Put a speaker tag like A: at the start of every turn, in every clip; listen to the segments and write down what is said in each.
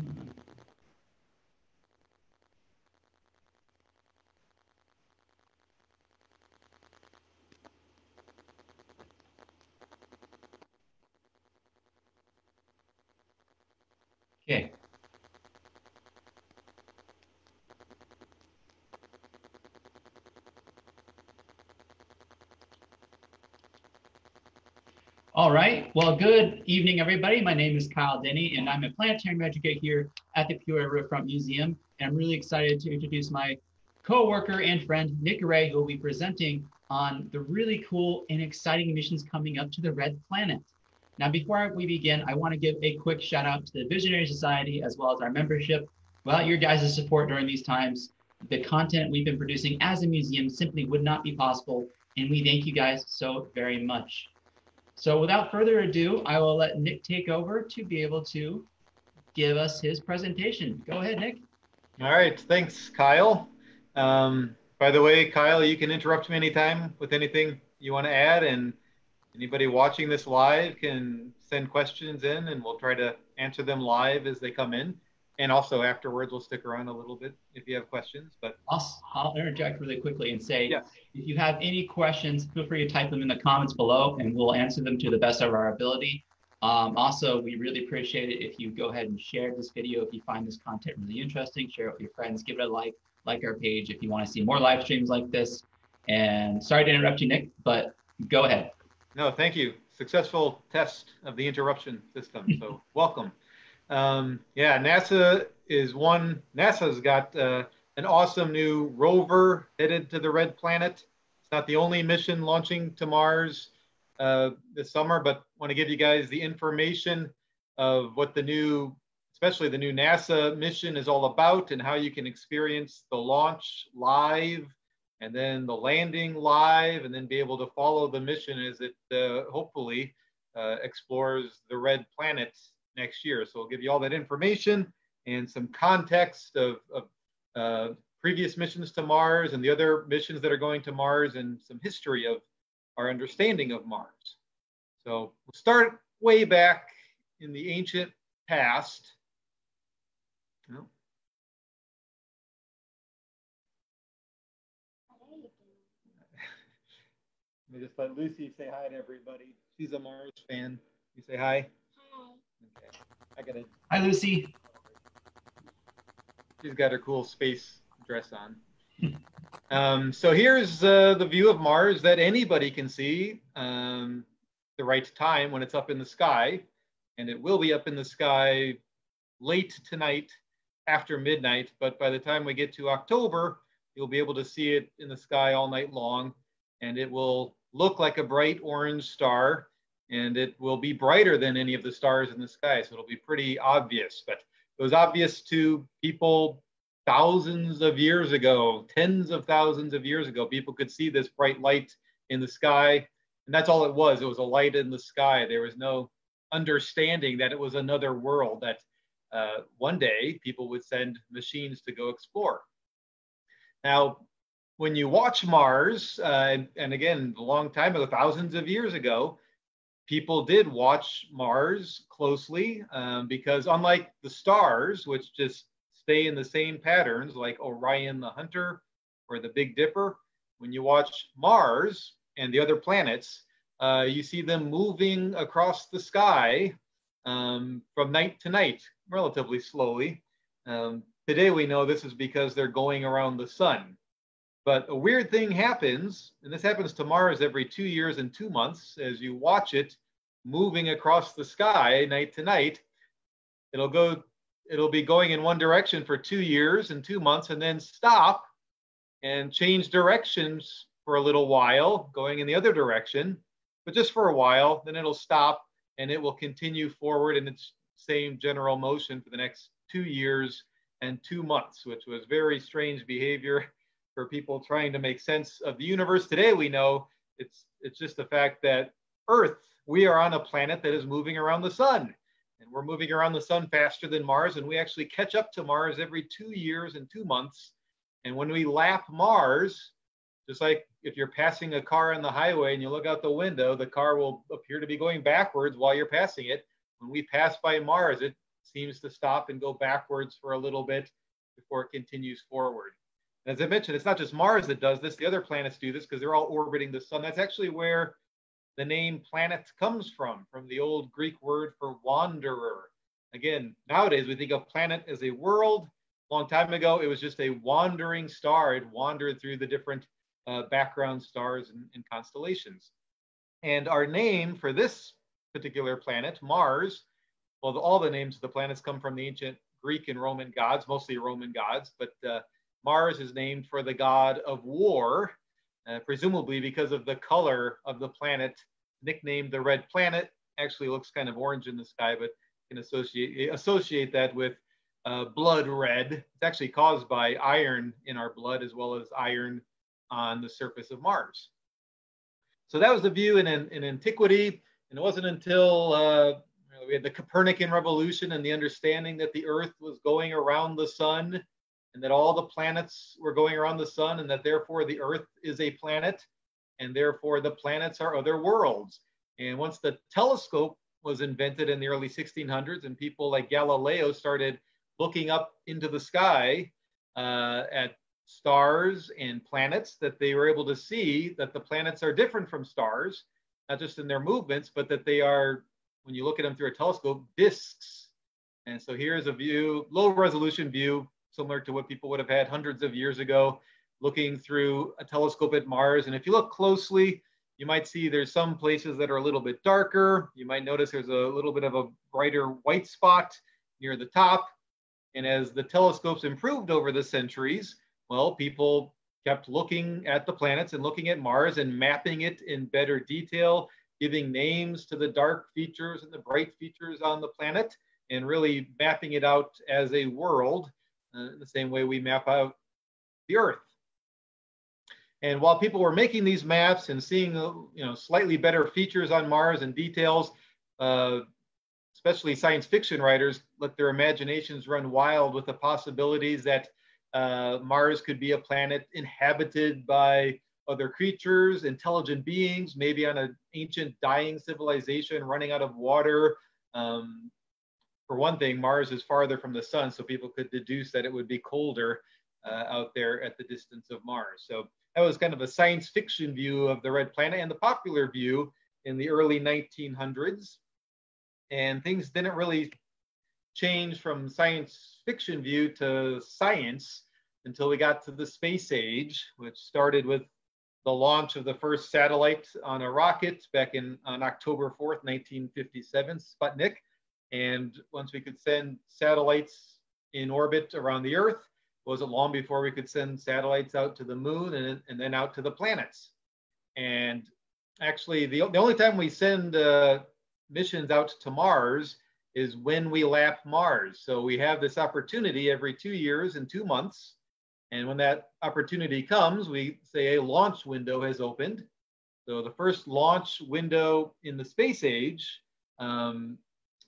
A: Okay. All right. Well, good evening, everybody. My name is Kyle Denny, and I'm a planetarium educator here at the Peoria Riverfront Museum. And I'm really excited to introduce my co-worker and friend, Nick Ray, who will be presenting on the really cool and exciting missions coming up to the Red Planet. Now, before we begin, I want to give a quick shout out to the Visionary Society as well as our membership. Without your guys' support during these times, the content we've been producing as a museum simply would not be possible. And we thank you guys so very much. So without further ado, I will let Nick take over to be able to give us his presentation. Go ahead, Nick.
B: All right, thanks, Kyle. Um, by the way, Kyle, you can interrupt me anytime with anything you want to add, and Anybody watching this live can send questions in and we'll try to answer them live as they come in. And also afterwards, we'll stick around a little bit if you have questions. But
A: I'll, I'll interject really quickly and say, yes. if you have any questions, feel free to type them in the comments below and we'll answer them to the best of our ability. Um, also, we really appreciate it if you go ahead and share this video if you find this content really interesting. Share it with your friends, give it a like, like our page if you want to see more live streams like this. And sorry to interrupt you, Nick, but go ahead.
B: No, thank you. Successful test of the interruption system. So welcome. Um, yeah, NASA is one. NASA's got uh, an awesome new rover headed to the red planet. It's not the only mission launching to Mars uh, this summer, but want to give you guys the information of what the new, especially the new NASA mission is all about and how you can experience the launch live and then the landing live, and then be able to follow the mission as it uh, hopefully uh, explores the red planet next year. So we'll give you all that information and some context of, of uh, previous missions to Mars and the other missions that are going to Mars and some history of our understanding of Mars. So we'll start way back in the ancient past. Let me just let Lucy say hi to everybody. She's a Mars fan. You say hi. I got it.
A: Hi, Lucy.
B: She's got her cool space dress on. um, so here's uh, the view of Mars that anybody can see um, the right time when it's up in the sky. And it will be up in the sky late tonight after midnight. But by the time we get to October, you'll be able to see it in the sky all night long. And it will look like a bright orange star and it will be brighter than any of the stars in the sky. So it'll be pretty obvious, but it was obvious to people thousands of years ago, tens of thousands of years ago. People could see this bright light in the sky. And that's all it was. It was a light in the sky. There was no understanding that it was another world that uh, one day people would send machines to go explore. Now, when you watch Mars, uh, and, again, a long time ago, thousands of years ago, people did watch Mars closely um, because unlike the stars, which just stay in the same patterns like Orion the Hunter or the Big Dipper, when you watch Mars and the other planets, uh, you see them moving across the sky um, from night to night relatively slowly. Um, today we know this is because they're going around the sun. But a weird thing happens, and this happens to Mars every two years and two months as you watch it moving across the sky night to night. It'll go, it'll be going in one direction for two years and two months and then stop and change directions for a little while, going in the other direction, but just for a while. Then it'll stop and it will continue forward in its same general motion for the next two years and two months, which was very strange behavior for people trying to make sense of the universe. Today we know it's it's just the fact that Earth, we are on a planet that is moving around the sun. And we're moving around the sun faster than Mars, and we actually catch up to Mars every two years and two months. And when we lap Mars, just like if you're passing a car on the highway and you look out the window, the car will appear to be going backwards while you're passing it. When we pass by Mars, it seems to stop and go backwards for a little bit before it continues forward. As I mentioned, it's not just Mars that does this. The other planets do this because they're all orbiting the sun. That's actually where the name planet comes from, from the old Greek word for wanderer. Again, nowadays we think of planet as a world. Long time ago, it was just a wandering star. It wandered through the different uh, background stars and, and constellations. And our name for this particular planet, Mars, well, all the names of the planets come from the ancient Greek and Roman gods, mostly Roman gods, but uh, Mars is named for the god of war, uh, presumably because of the color of the planet, nicknamed the red planet. Actually looks kind of orange in the sky, but can associate associate that with uh, blood red. It's actually caused by iron in our blood as well as iron on the surface of Mars. So that was the view in, in, in antiquity. And it wasn't until uh, we had the Copernican revolution and the understanding that the Earth was going around the sun and that all the planets were going around the sun and that therefore the Earth is a planet and therefore the planets are other worlds. And once the telescope was invented in the early 1600s and people like Galileo started looking up into the sky uh, at stars and planets, that they were able to see that the planets are different from stars, not just in their movements, but that they are, when you look at them through a telescope, disks. And so here's a view, low resolution view, similar to what people would have had hundreds of years ago, looking through a telescope at Mars. And if you look closely, you might see there's some places that are a little bit darker. You might notice there's a little bit of a brighter white spot near the top. And as the telescopes improved over the centuries, well, people kept looking at the planets and looking at Mars and mapping it in better detail, giving names to the dark features and the bright features on the planet, and really mapping it out as a world uh, the same way we map out the Earth. And while people were making these maps and seeing, uh, you know, slightly better features on Mars and details, uh, especially science fiction writers let their imaginations run wild with the possibilities that uh, Mars could be a planet inhabited by other creatures, intelligent beings, maybe on an ancient dying civilization running out of water. Um, for one thing, Mars is farther from the sun, so people could deduce that it would be colder uh, out there at the distance of Mars. So that was kind of a science fiction view of the red planet and the popular view in the early 1900s. And things didn't really change from science fiction view to science until we got to the space age, which started with the launch of the first satellite on a rocket back in on October 4th, 1957, Sputnik. And once we could send satellites in orbit around the Earth, wasn't long before we could send satellites out to the moon and, and then out to the planets. And actually, the, the only time we send uh, missions out to Mars is when we lap Mars. So we have this opportunity every two years and two months. And when that opportunity comes, we say a launch window has opened. So the first launch window in the space age um,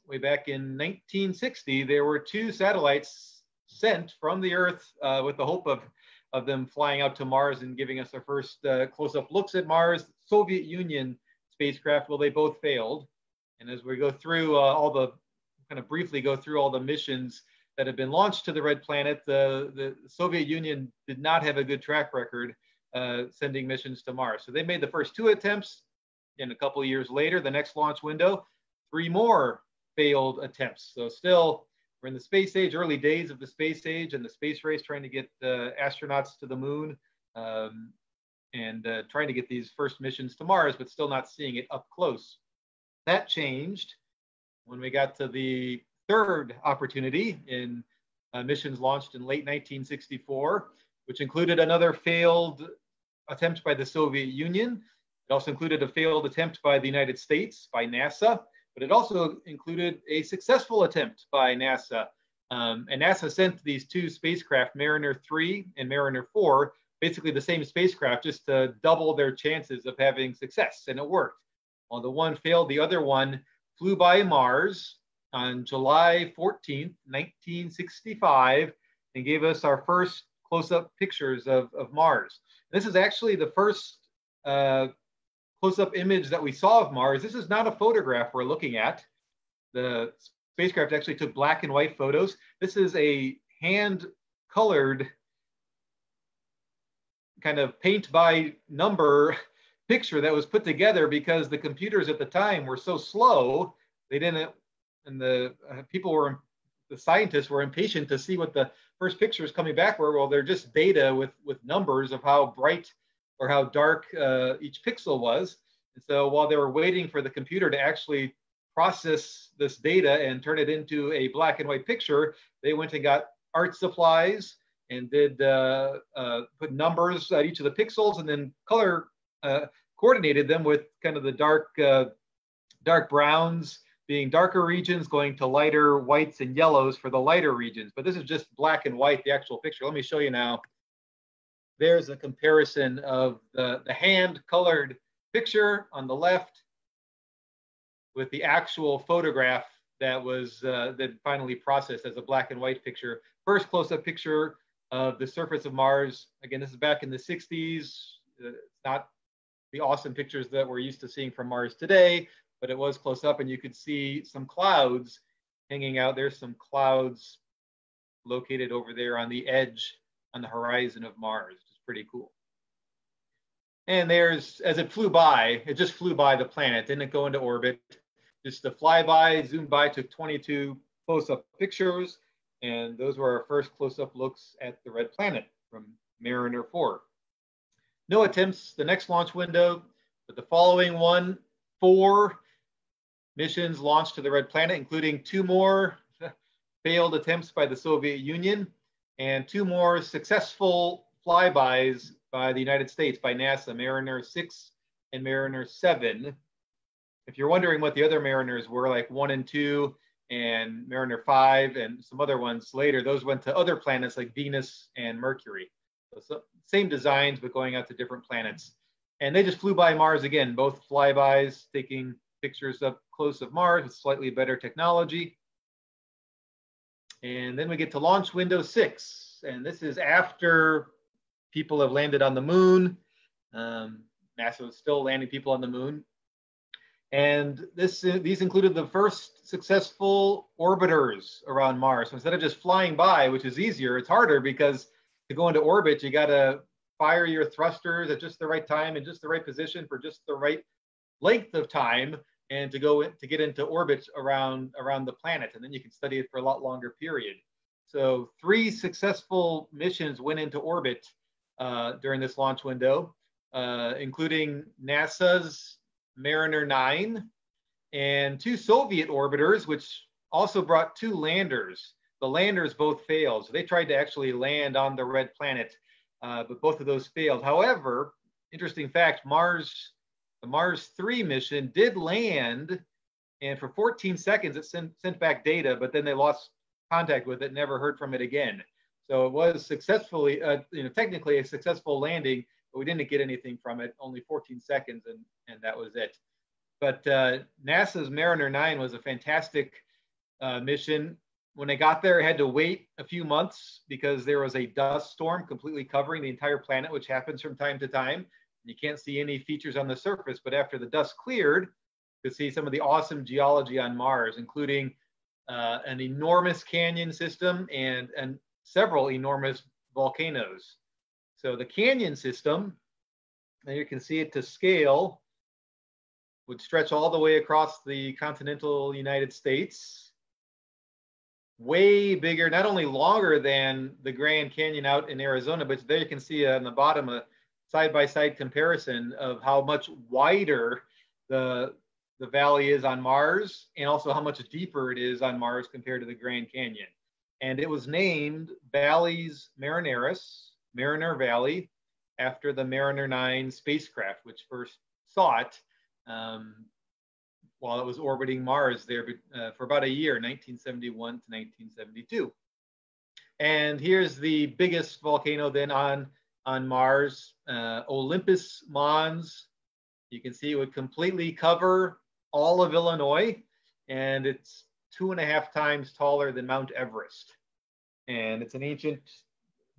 B: way back in 1960, there were two satellites sent from the Earth uh, with the hope of, of them flying out to Mars and giving us our first uh, close-up looks at Mars. Soviet Union spacecraft, well, they both failed. And as we go through uh, all the, kind of briefly go through all the missions that have been launched to the red planet, the, the Soviet Union did not have a good track record uh, sending missions to Mars. So they made the first two attempts. And a couple years later, the next launch window, three more failed attempts. So still, we're in the space age, early days of the space age and the space race, trying to get uh, astronauts to the moon um, and uh, trying to get these first missions to Mars, but still not seeing it up close. That changed when we got to the third opportunity in uh, missions launched in late 1964, which included another failed attempt by the Soviet Union. It also included a failed attempt by the United States, by NASA, but it also included a successful attempt by NASA. Um, and NASA sent these two spacecraft, Mariner 3 and Mariner 4, basically the same spacecraft, just to double their chances of having success. And it worked. While the one failed, the other one flew by Mars on July 14th, 1965, and gave us our first close-up pictures of, of Mars. This is actually the first uh, close-up image that we saw of Mars. This is not a photograph we're looking at. The spacecraft actually took black and white photos. This is a hand colored kind of paint by number picture that was put together because the computers at the time were so slow they didn't and the uh, people were the scientists were impatient to see what the first pictures coming back were well they're just data with with numbers of how bright or how dark uh, each pixel was and so while they were waiting for the computer to actually process this data and turn it into a black and white picture they went and got art supplies and did uh, uh, put numbers at each of the pixels and then color uh, coordinated them with kind of the dark uh, dark browns being darker regions going to lighter whites and yellows for the lighter regions. But this is just black and white, the actual picture. Let me show you now. There's a comparison of the, the hand colored picture on the left with the actual photograph that was uh, that finally processed as a black and white picture. First close-up picture of the surface of Mars. Again, this is back in the 60s. Uh, it's not the awesome pictures that we're used to seeing from Mars today, but it was close up and you could see some clouds hanging out. There's some clouds located over there on the edge on the horizon of Mars, pretty cool. And there's, as it flew by, it just flew by the planet, didn't go into orbit. Just the flyby, zoomed by, took 22 close-up pictures, and those were our first close-up looks at the red planet from Mariner 4. No attempts, the next launch window, but the following one, four missions launched to the red planet, including two more failed attempts by the Soviet Union and two more successful flybys by the United States by NASA, Mariner 6 and Mariner 7. If you're wondering what the other Mariners were, like 1 and 2 and Mariner 5 and some other ones later, those went to other planets like Venus and Mercury. So, same designs, but going out to different planets. And they just flew by Mars again, both flybys, taking pictures up close of Mars with slightly better technology. And then we get to launch window six. And this is after people have landed on the moon. Um, NASA is still landing people on the moon. And this, these included the first successful orbiters around Mars. So instead of just flying by, which is easier, it's harder because to go into orbit, you got to fire your thrusters at just the right time and just the right position for just the right length of time and to go in, to get into orbit around around the planet and then you can study it for a lot longer period so three successful missions went into orbit uh, during this launch window uh, including nasa's mariner 9 and two soviet orbiters which also brought two landers. The landers both failed. So they tried to actually land on the red planet uh, but both of those failed. However interesting fact mars the Mars 3 mission did land, and for 14 seconds it sent, sent back data, but then they lost contact with it, never heard from it again. So it was successfully, uh, you know, technically a successful landing, but we didn't get anything from it, only 14 seconds, and, and that was it. But uh, NASA's Mariner 9 was a fantastic uh, mission. When they got there, it had to wait a few months because there was a dust storm completely covering the entire planet, which happens from time to time. You can't see any features on the surface, but after the dust cleared, you could see some of the awesome geology on Mars, including uh, an enormous canyon system and, and several enormous volcanoes. So the canyon system, and you can see it to scale, would stretch all the way across the continental United States. Way bigger, not only longer than the Grand Canyon out in Arizona, but there you can see on the bottom a side by side comparison of how much wider the the valley is on Mars and also how much deeper it is on Mars compared to the Grand Canyon. And it was named Valles Marineris, Mariner Valley, after the Mariner 9 spacecraft, which first saw it um, while it was orbiting Mars there uh, for about a year, 1971 to 1972. And here's the biggest volcano then on on Mars, uh, Olympus Mons. You can see it would completely cover all of Illinois, and it's two and a half times taller than Mount Everest. And it's an ancient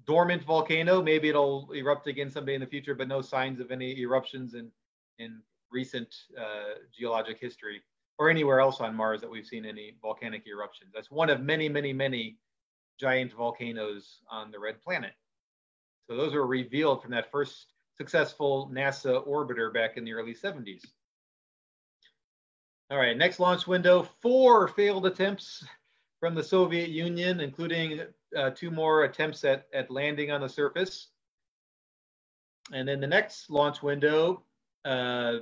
B: dormant volcano. Maybe it'll erupt again someday in the future, but no signs of any eruptions in, in recent uh, geologic history. or anywhere else on Mars that we've seen any volcanic eruptions. That's one of many, many, many giant volcanoes on the red planet. So those were revealed from that first successful NASA orbiter back in the early 70s. All right, next launch window, four failed attempts from the Soviet Union, including uh, two more attempts at, at landing on the surface. And then the next launch window, uh,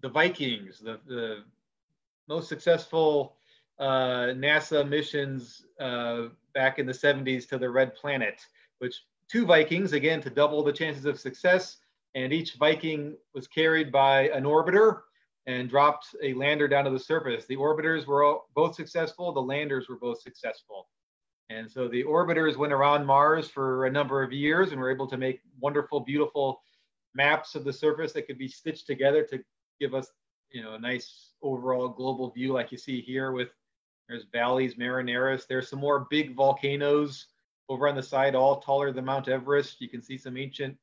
B: the Vikings, the, the most successful uh, NASA missions uh, back in the 70s to the Red Planet, which two Vikings, again, to double the chances of success. And each Viking was carried by an orbiter and dropped a lander down to the surface. The orbiters were all, both successful, the landers were both successful. And so the orbiters went around Mars for a number of years and were able to make wonderful, beautiful maps of the surface that could be stitched together to give us, you know, a nice overall global view like you see here with there's Valles, Marineris. There's some more big volcanoes over on the side, all taller than Mount Everest. You can see some ancient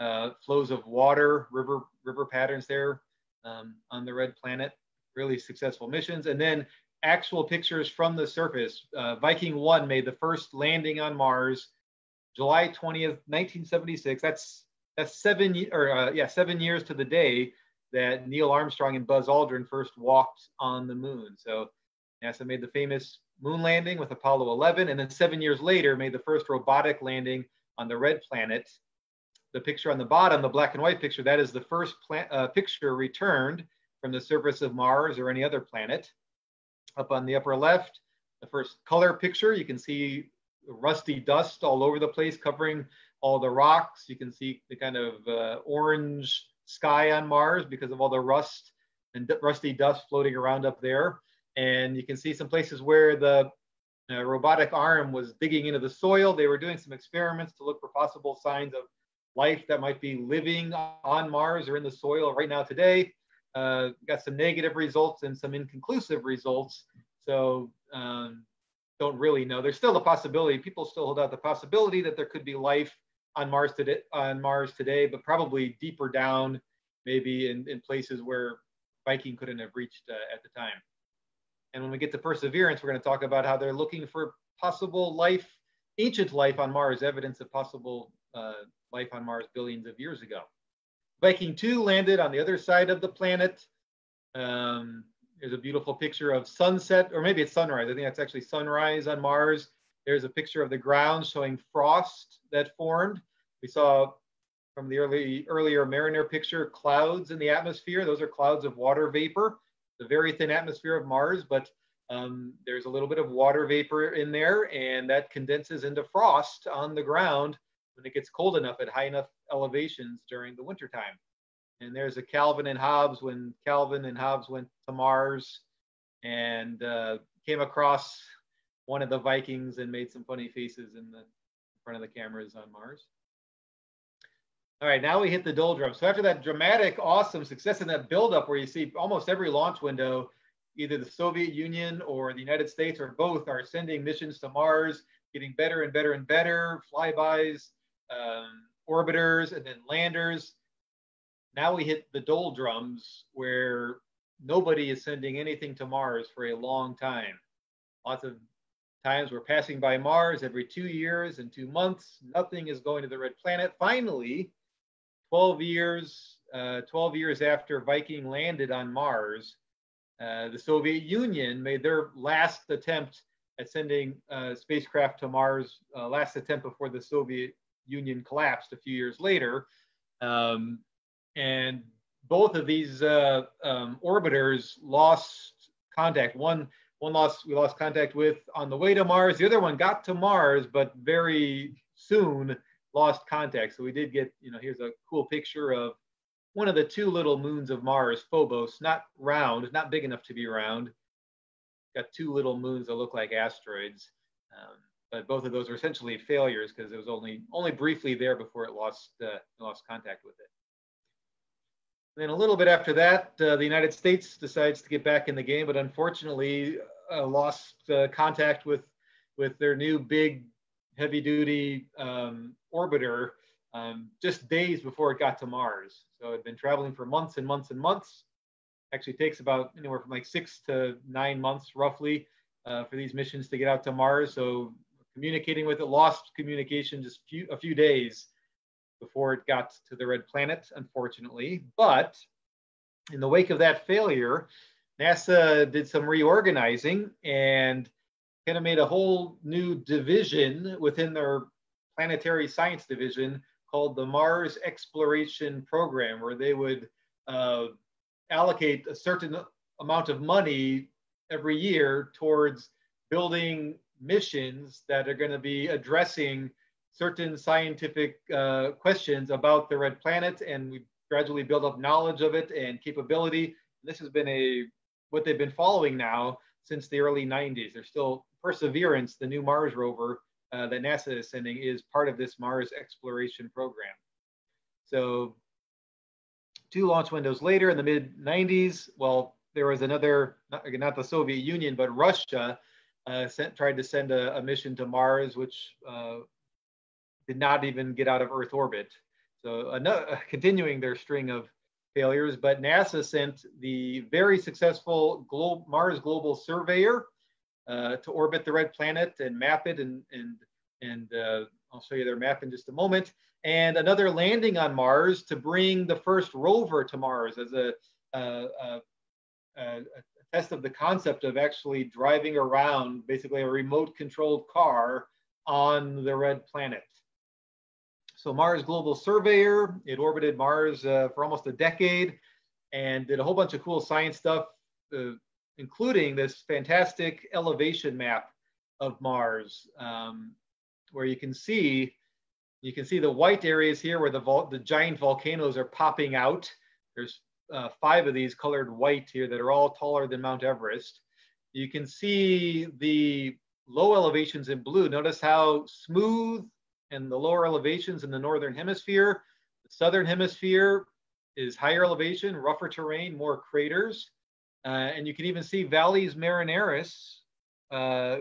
B: uh, flows of water, river river patterns there um, on the red planet. Really successful missions. And then actual pictures from the surface. Uh, Viking 1 made the first landing on Mars July 20th, 1976. That's that's seven or uh, yeah, seven years to the day that Neil Armstrong and Buzz Aldrin first walked on the moon. So NASA made the famous moon landing with Apollo 11, and then seven years later made the first robotic landing on the red planet. The picture on the bottom, the black and white picture, that is the first uh, picture returned from the surface of Mars or any other planet. Up on the upper left, the first color picture, you can see rusty dust all over the place covering all the rocks. You can see the kind of uh, orange sky on Mars because of all the rust and rusty dust floating around up there. And you can see some places where the uh, robotic arm was digging into the soil. They were doing some experiments to look for possible signs of life that might be living on Mars or in the soil right now today. Uh, got some negative results and some inconclusive results. So um, don't really know. There's still a possibility. People still hold out the possibility that there could be life on Mars today, on Mars today, but probably deeper down, maybe in, in places where Viking couldn't have reached uh, at the time. And when we get to Perseverance, we're going to talk about how they're looking for possible life, ancient life on Mars, evidence of possible uh, life on Mars billions of years ago. Viking 2 landed on the other side of the planet. Um, there's a beautiful picture of sunset, or maybe it's sunrise. I think that's actually sunrise on Mars. There's a picture of the ground showing frost that formed. We saw from the early earlier Mariner picture clouds in the atmosphere. Those are clouds of water vapor. The very thin atmosphere of Mars, but um, there's a little bit of water vapor in there, and that condenses into frost on the ground when it gets cold enough at high enough elevations during the wintertime. And there's a Calvin and Hobbes when Calvin and Hobbes went to Mars and uh, came across one of the Vikings and made some funny faces in the in front of the cameras on Mars. All right, now we hit the doldrums. So after that dramatic, awesome success and that buildup where you see almost every launch window, either the Soviet Union or the United States or both are sending missions to Mars, getting better and better and better, flybys, um, orbiters, and then landers. Now we hit the doldrums where nobody is sending anything to Mars for a long time. Lots of times we're passing by Mars every two years and two months. Nothing is going to the red planet. Finally, 12 years, uh, 12 years after Viking landed on Mars, uh, the Soviet Union made their last attempt at sending uh, spacecraft to Mars, uh, last attempt before the Soviet Union collapsed a few years later. Um, and both of these uh, um, orbiters lost contact. One, one lost, we lost contact with on the way to Mars. The other one got to Mars, but very soon lost contact. So we did get, you know, here's a cool picture of one of the two little moons of Mars, Phobos, not round, not big enough to be round. Got two little moons that look like asteroids. Um, but both of those were essentially failures because it was only only briefly there before it lost uh, lost contact with it. And then a little bit after that, uh, the United States decides to get back in the game, but unfortunately uh, lost uh, contact with with their new big heavy duty um, orbiter um, just days before it got to Mars. So it had been traveling for months and months and months. actually takes about anywhere from like six to nine months roughly uh, for these missions to get out to Mars. So communicating with it, lost communication just few, a few days before it got to the red planet, unfortunately. But in the wake of that failure, NASA did some reorganizing and kind of made a whole new division within their planetary science division called the Mars Exploration Program, where they would uh, allocate a certain amount of money every year towards building missions that are going to be addressing certain scientific uh, questions about the red planet and we gradually build up knowledge of it and capability. This has been a what they've been following now since the early 90s. There's still Perseverance, the new Mars rover uh, that NASA is sending, is part of this Mars exploration program. So two launch windows later in the mid 90s, well, there was another, not, not the Soviet Union, but Russia sent, tried to send a, a, mission to Mars, which uh, did not even get out of Earth orbit. So another, continuing their string of failures, but NASA sent the very successful Glo Mars Global Surveyor uh, to orbit the red planet and map it and, and, and uh, I'll show you their map in just a moment. And another landing on Mars to bring the first rover to Mars as a, a, a, a test of the concept of actually driving around basically a remote controlled car on the red planet. So Mars Global Surveyor, it orbited Mars uh, for almost a decade and did a whole bunch of cool science stuff, uh, including this fantastic elevation map of Mars, um, where you can see you can see the white areas here where the, the giant volcanoes are popping out. There's uh, five of these colored white here that are all taller than Mount Everest. You can see the low elevations in blue. Notice how smooth and the lower elevations in the northern hemisphere. The southern hemisphere is higher elevation, rougher terrain, more craters. Uh, and you can even see Valles Marineris uh,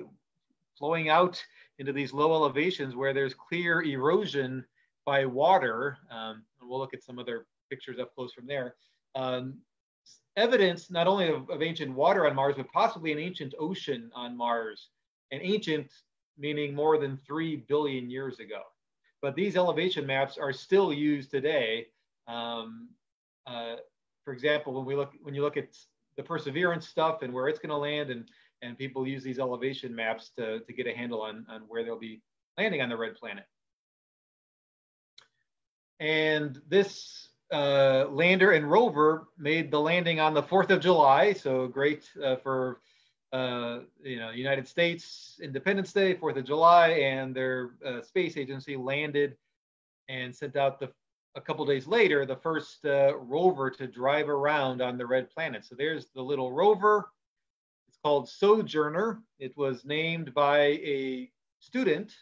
B: flowing out into these low elevations where there's clear erosion by water. Um, and we'll look at some other pictures up close from there. Um, evidence not only of, of, ancient water on Mars, but possibly an ancient ocean on Mars. An ancient meaning more than 3 billion years ago. But these elevation maps are still used today. Um, uh, for example, when we look when you look at the Perseverance stuff and where it's going to land and and people use these elevation maps to, to get a handle on, on where they'll be landing on the red planet. And this uh, lander and rover made the landing on the 4th of July, so great uh, for uh, you know United States Independence Day, 4th of July, and their uh, space agency landed and sent out the a couple days later the first uh, rover to drive around on the red planet. So there's the little rover It's called Sojourner. It was named by a student,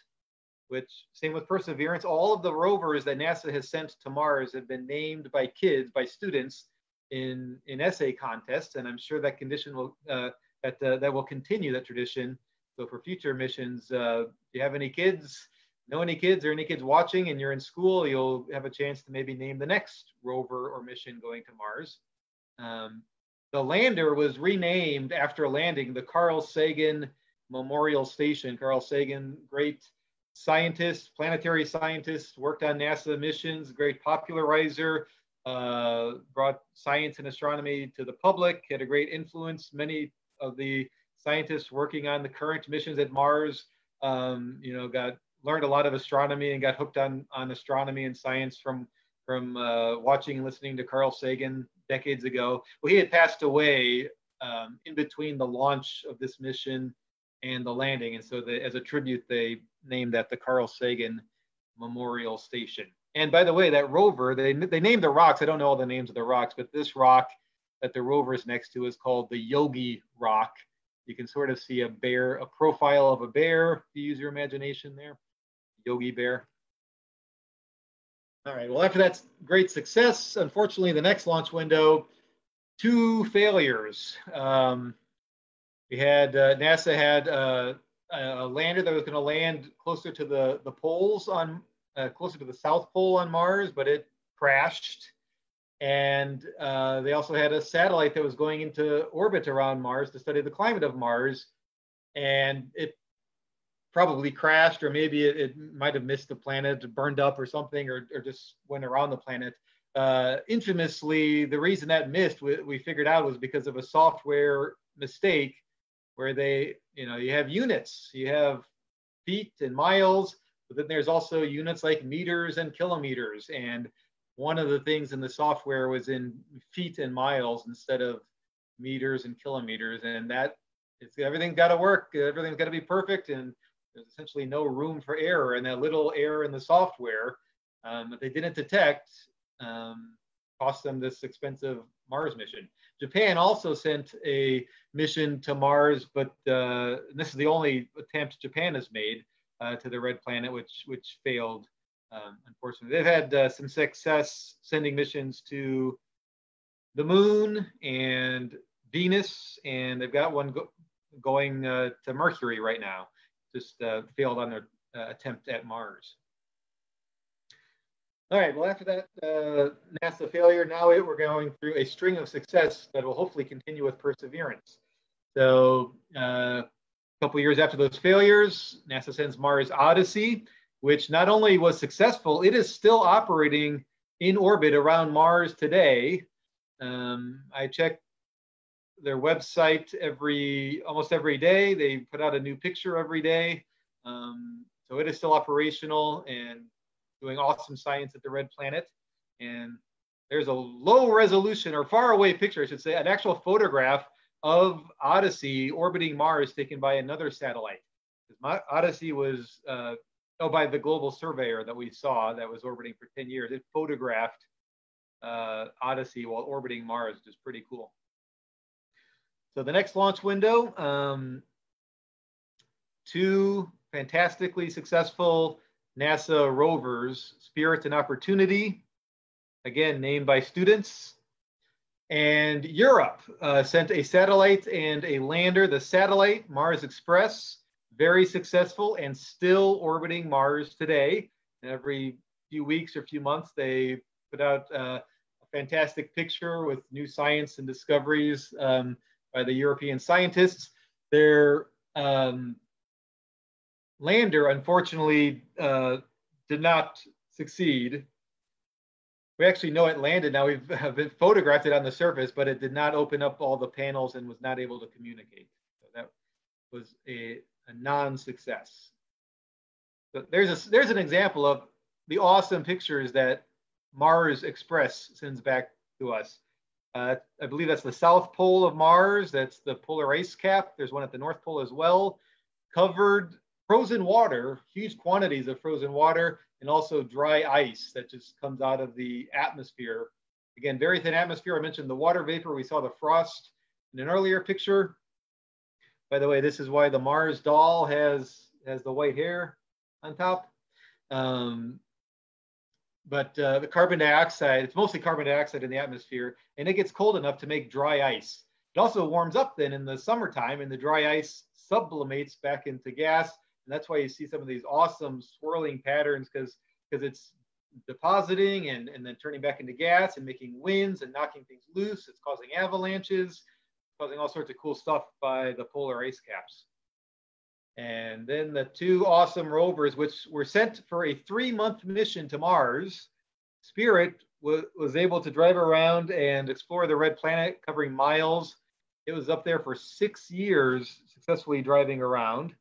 B: which same with Perseverance. All of the rovers that NASA has sent to Mars have been named by kids, by students in in essay contests, and I'm sure that condition will uh, that uh, that will continue that tradition. So for future missions, uh, if you have any kids, know any kids or any kids watching, and you're in school, you'll have a chance to maybe name the next rover or mission going to Mars. Um, the lander was renamed after landing the Carl Sagan Memorial Station. Carl Sagan, great scientist, planetary scientist, worked on NASA missions, great popularizer, uh, brought science and astronomy to the public, had a great influence. Many of the scientists working on the current missions at Mars, um, you know, got learned a lot of astronomy and got hooked on on astronomy and science from from uh, watching and listening to Carl Sagan decades ago. Well, he had passed away um, in between the launch of this mission and the landing. And so the, as a tribute, they named that the Carl Sagan Memorial Station. And by the way, that rover, they, they named the rocks. I don't know all the names of the rocks, but this rock that the rover is next to is called the Yogi Rock. You can sort of see a bear, a profile of a bear, if you use your imagination there. Yogi Bear. All right, well, after that great success, unfortunately, the next launch window, two failures. Um, we had, uh, NASA had uh, a lander that was gonna land closer to the, the poles on, uh, closer to the South Pole on Mars, but it crashed. And uh, they also had a satellite that was going into orbit around Mars to study the climate of Mars. And it probably crashed, or maybe it, it might have missed the planet, burned up or something, or, or just went around the planet. Uh, infamously, the reason that missed, we, we figured out, was because of a software mistake where they, you know, you have units, you have feet and miles, but then there's also units like meters and kilometers. And one of the things in the software was in feet and miles instead of meters and kilometers. And that it's everything's got to work, everything's got to be perfect, and there's essentially no room for error. And that little error in the software um, that they didn't detect um, cost them this expensive Mars mission. Japan also sent a mission to Mars, but uh, this is the only attempt Japan has made uh, to the red planet, which which failed. Um, unfortunately, they've had uh, some success sending missions to the Moon and Venus, and they've got one go going uh, to Mercury right now. Just uh, failed on their uh, attempt at Mars. All right, well, after that uh, NASA failure, now it, we're going through a string of success that will hopefully continue with perseverance. So uh, a couple years after those failures, NASA sends Mars Odyssey, which not only was successful, it is still operating in orbit around Mars today. Um, I check their website every almost every day. They put out a new picture every day. Um, so it is still operational and doing awesome science at the Red Planet. And there's a low resolution or far away picture, I should say, an actual photograph of Odyssey orbiting Mars taken by another satellite. Odyssey was, uh, oh, by the global surveyor that we saw that was orbiting for 10 years. It photographed uh, Odyssey while orbiting Mars, which is pretty cool. So the next launch window, um, two fantastically successful NASA rovers, Spirit and Opportunity, again named by students. And Europe uh, sent a satellite and a lander, the satellite Mars Express, very successful and still orbiting Mars today. And every few weeks or few months, they put out uh, a fantastic picture with new science and discoveries um, by the European scientists. Their um, lander, unfortunately, uh, did not succeed. We actually know it landed. Now we've been photographed it on the surface, but it did not open up all the panels and was not able to communicate. So that was a, a non-success. So there's a there's an example of the awesome pictures that Mars Express sends back to us. Uh, I believe that's the south pole of Mars. That's the polar ice cap. There's one at the north pole as well, covered frozen water, huge quantities of frozen water, and also dry ice that just comes out of the atmosphere. Again, very thin atmosphere. I mentioned the water vapor. We saw the frost in an earlier picture. By the way, this is why the Mars doll has has the white hair on top. Um, but uh, the carbon dioxide, it's mostly carbon dioxide in the atmosphere, and it gets cold enough to make dry ice. It also warms up then in the summertime, and the dry ice sublimates back into gas, and that's why you see some of these awesome swirling patterns because because it's depositing and, and then turning back into gas and making winds and knocking things loose. It's causing avalanches, causing all sorts of cool stuff by the polar ice caps. And then the two awesome rovers, which were sent for a three month mission to Mars, Spirit was able to drive around and explore the red planet, covering miles. It was up there for six years, successfully driving around.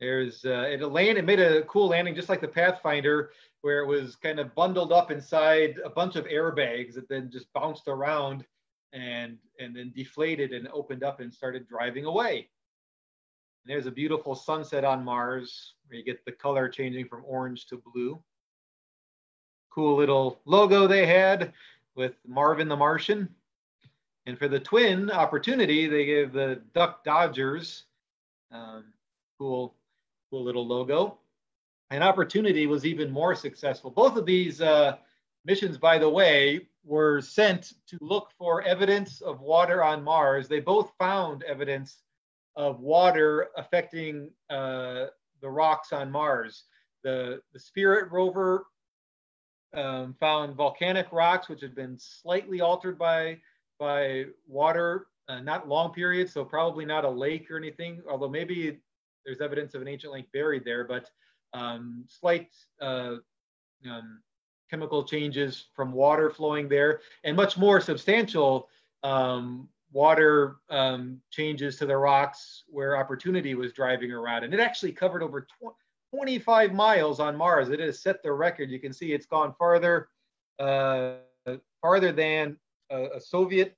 B: There's uh, it landed, made a cool landing, just like the Pathfinder, where it was kind of bundled up inside a bunch of airbags that then just bounced around and and then deflated and opened up and started driving away. And there's a beautiful sunset on Mars where you get the color changing from orange to blue. Cool little logo they had with Marvin the Martian. And for the twin opportunity, they gave the Duck Dodgers. Um, cool cool little logo. And Opportunity was even more successful. Both of these uh, missions, by the way, were sent to look for evidence of water on Mars. They both found evidence of water affecting uh, the rocks on Mars. The, the Spirit rover um, found volcanic rocks, which had been slightly altered by, by water, uh, not long periods, so probably not a lake or anything, although maybe there's evidence of an ancient lake buried there, but um, slight uh, um, chemical changes from water flowing there, and much more substantial um, water um, changes to the rocks where opportunity was driving around. And it actually covered over tw 25 miles on Mars. It has set the record. You can see it's gone farther, uh, farther than a, a, Soviet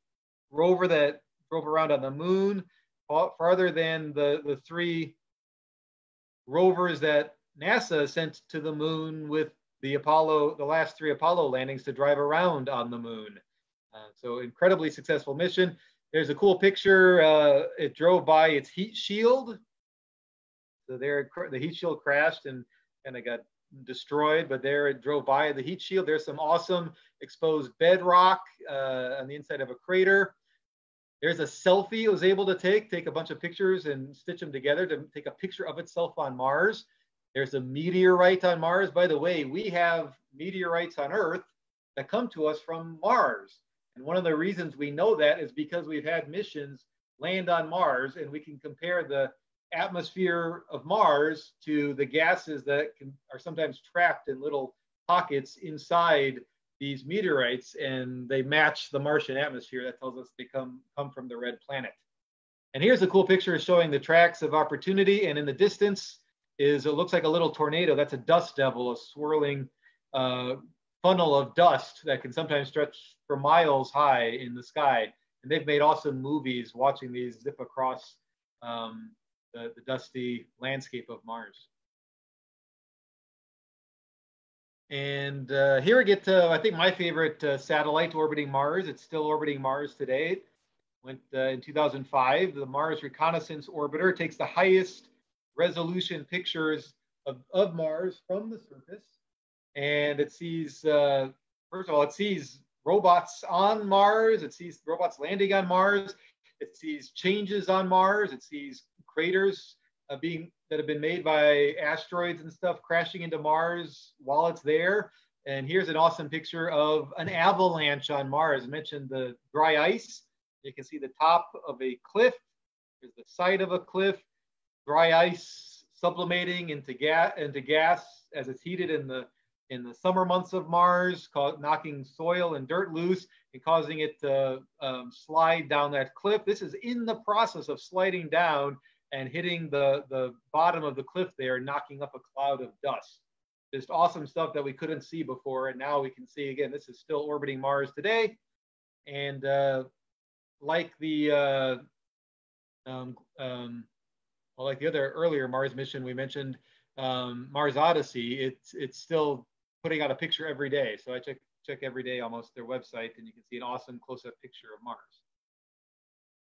B: rover that drove around on the moon, farther than the, the three rovers that NASA sent to the moon with the Apollo, the last three Apollo landings to drive around on the moon. Uh, so incredibly successful mission. There's a cool picture. Uh, it drove by its heat shield. So there, the heat shield crashed and kind of got destroyed, but there it drove by the heat shield. There's some awesome exposed bedrock uh, on the inside of a crater. There's a selfie it was able to take, take a bunch of pictures and stitch them together to take a picture of itself on Mars. There's a meteorite on Mars. By the way, we have meteorites on Earth that come to us from Mars. And one of the reasons we know that is because we've had missions land on Mars and we can compare the atmosphere of Mars to the gases that can, are sometimes trapped in little pockets inside these meteorites and they match the Martian atmosphere. That tells us they come, come from the red planet. And here's a cool picture showing the tracks of opportunity. And in the distance is, it looks like a little tornado. That's a dust devil, a swirling uh, funnel of dust that can sometimes stretch for miles high in the sky. And they've made awesome movies watching these zip across um, the, the dusty landscape of Mars. And uh, here we get to, I think, my favorite uh, satellite orbiting Mars. It's still orbiting Mars today. Went uh, in 2005. The Mars Reconnaissance Orbiter takes the highest resolution pictures of, of Mars from the surface and it sees uh, first of all it sees robots on Mars, it sees robots landing on Mars, it sees changes on Mars, it sees craters uh, being that have been made by asteroids and stuff crashing into Mars while it's there. And here's an awesome picture of an avalanche on Mars. I mentioned the dry ice. You can see the top of a cliff. Here's the side of a cliff. Dry ice sublimating into gas into gas as it's heated in the in the summer months of Mars, knocking soil and dirt loose and causing it to um, slide down that cliff. This is in the process of sliding down and hitting the, the bottom of the cliff there, knocking up a cloud of dust. Just awesome stuff that we couldn't see before. And now we can see again, this is still orbiting Mars today. And uh, like the, uh, um, um, well, like the other earlier Mars mission we mentioned, um, Mars Odyssey, it's, it's still putting out a picture every day. So I check check every day almost their website, and you can see an awesome close-up picture of Mars.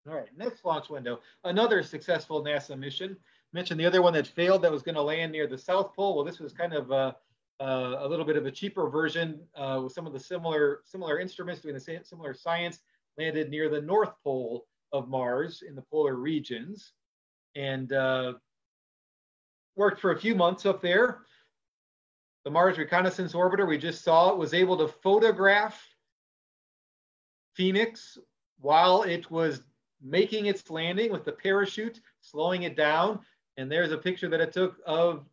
B: All right, next launch window, another successful NASA mission. Mentioned the other one that failed that was going to land near the South Pole. Well, this was kind of a, a little bit of a cheaper version uh, with some of the similar similar instruments doing the same similar science. Landed near the North Pole of Mars in the polar regions, and uh, worked for a few months up there the Mars Reconnaissance Orbiter we just saw was able to photograph Phoenix while it was making its landing with the parachute, slowing it down. And there's a picture that it took of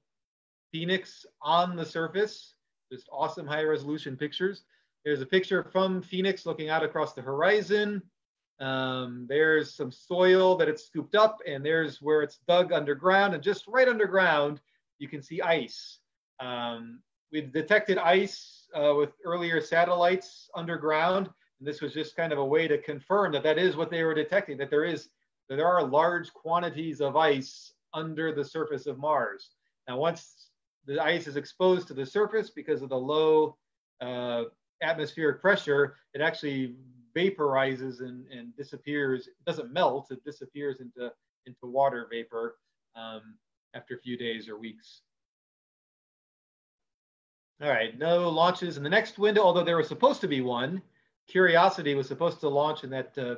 B: Phoenix on the surface. Just awesome high resolution pictures. There's a picture from Phoenix looking out across the horizon. Um, there's some soil that it's scooped up, and there's where it's dug underground. And just right underground, you can see ice. Um, we've detected ice uh, with earlier satellites underground. And this was just kind of a way to confirm that that is what they were detecting, that there is that there are large quantities of ice under the surface of Mars. Now, once the ice is exposed to the surface because of the low uh, atmospheric pressure, it actually vaporizes and, and, disappears. It doesn't melt, it disappears into, into water vapor um, after a few days or weeks. All right, no launches in the next window, although there was supposed to be one. Curiosity was supposed to launch in that uh,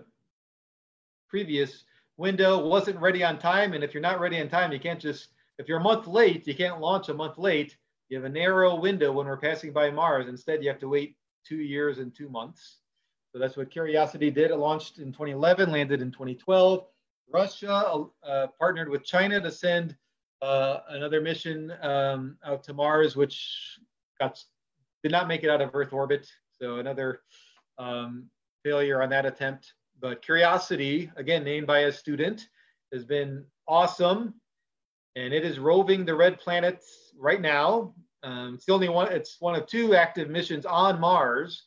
B: previous window, wasn't ready on time. And if you're not ready on time, you can't just, if you're a month late, you can't launch a month late. you have a narrow window when we're passing by Mars. Instead, you have to wait two years and two months. So that's what Curiosity did. It launched in 2011, landed in 2012. Russia uh, partnered with China to send uh, another mission um, out to Mars, which got did not make it out of Earth orbit. So another um, failure on that attempt. But Curiosity, again named by a student, has been awesome, and it is roving the red planet right now. Um, it's the only one. It's one of two active missions on Mars.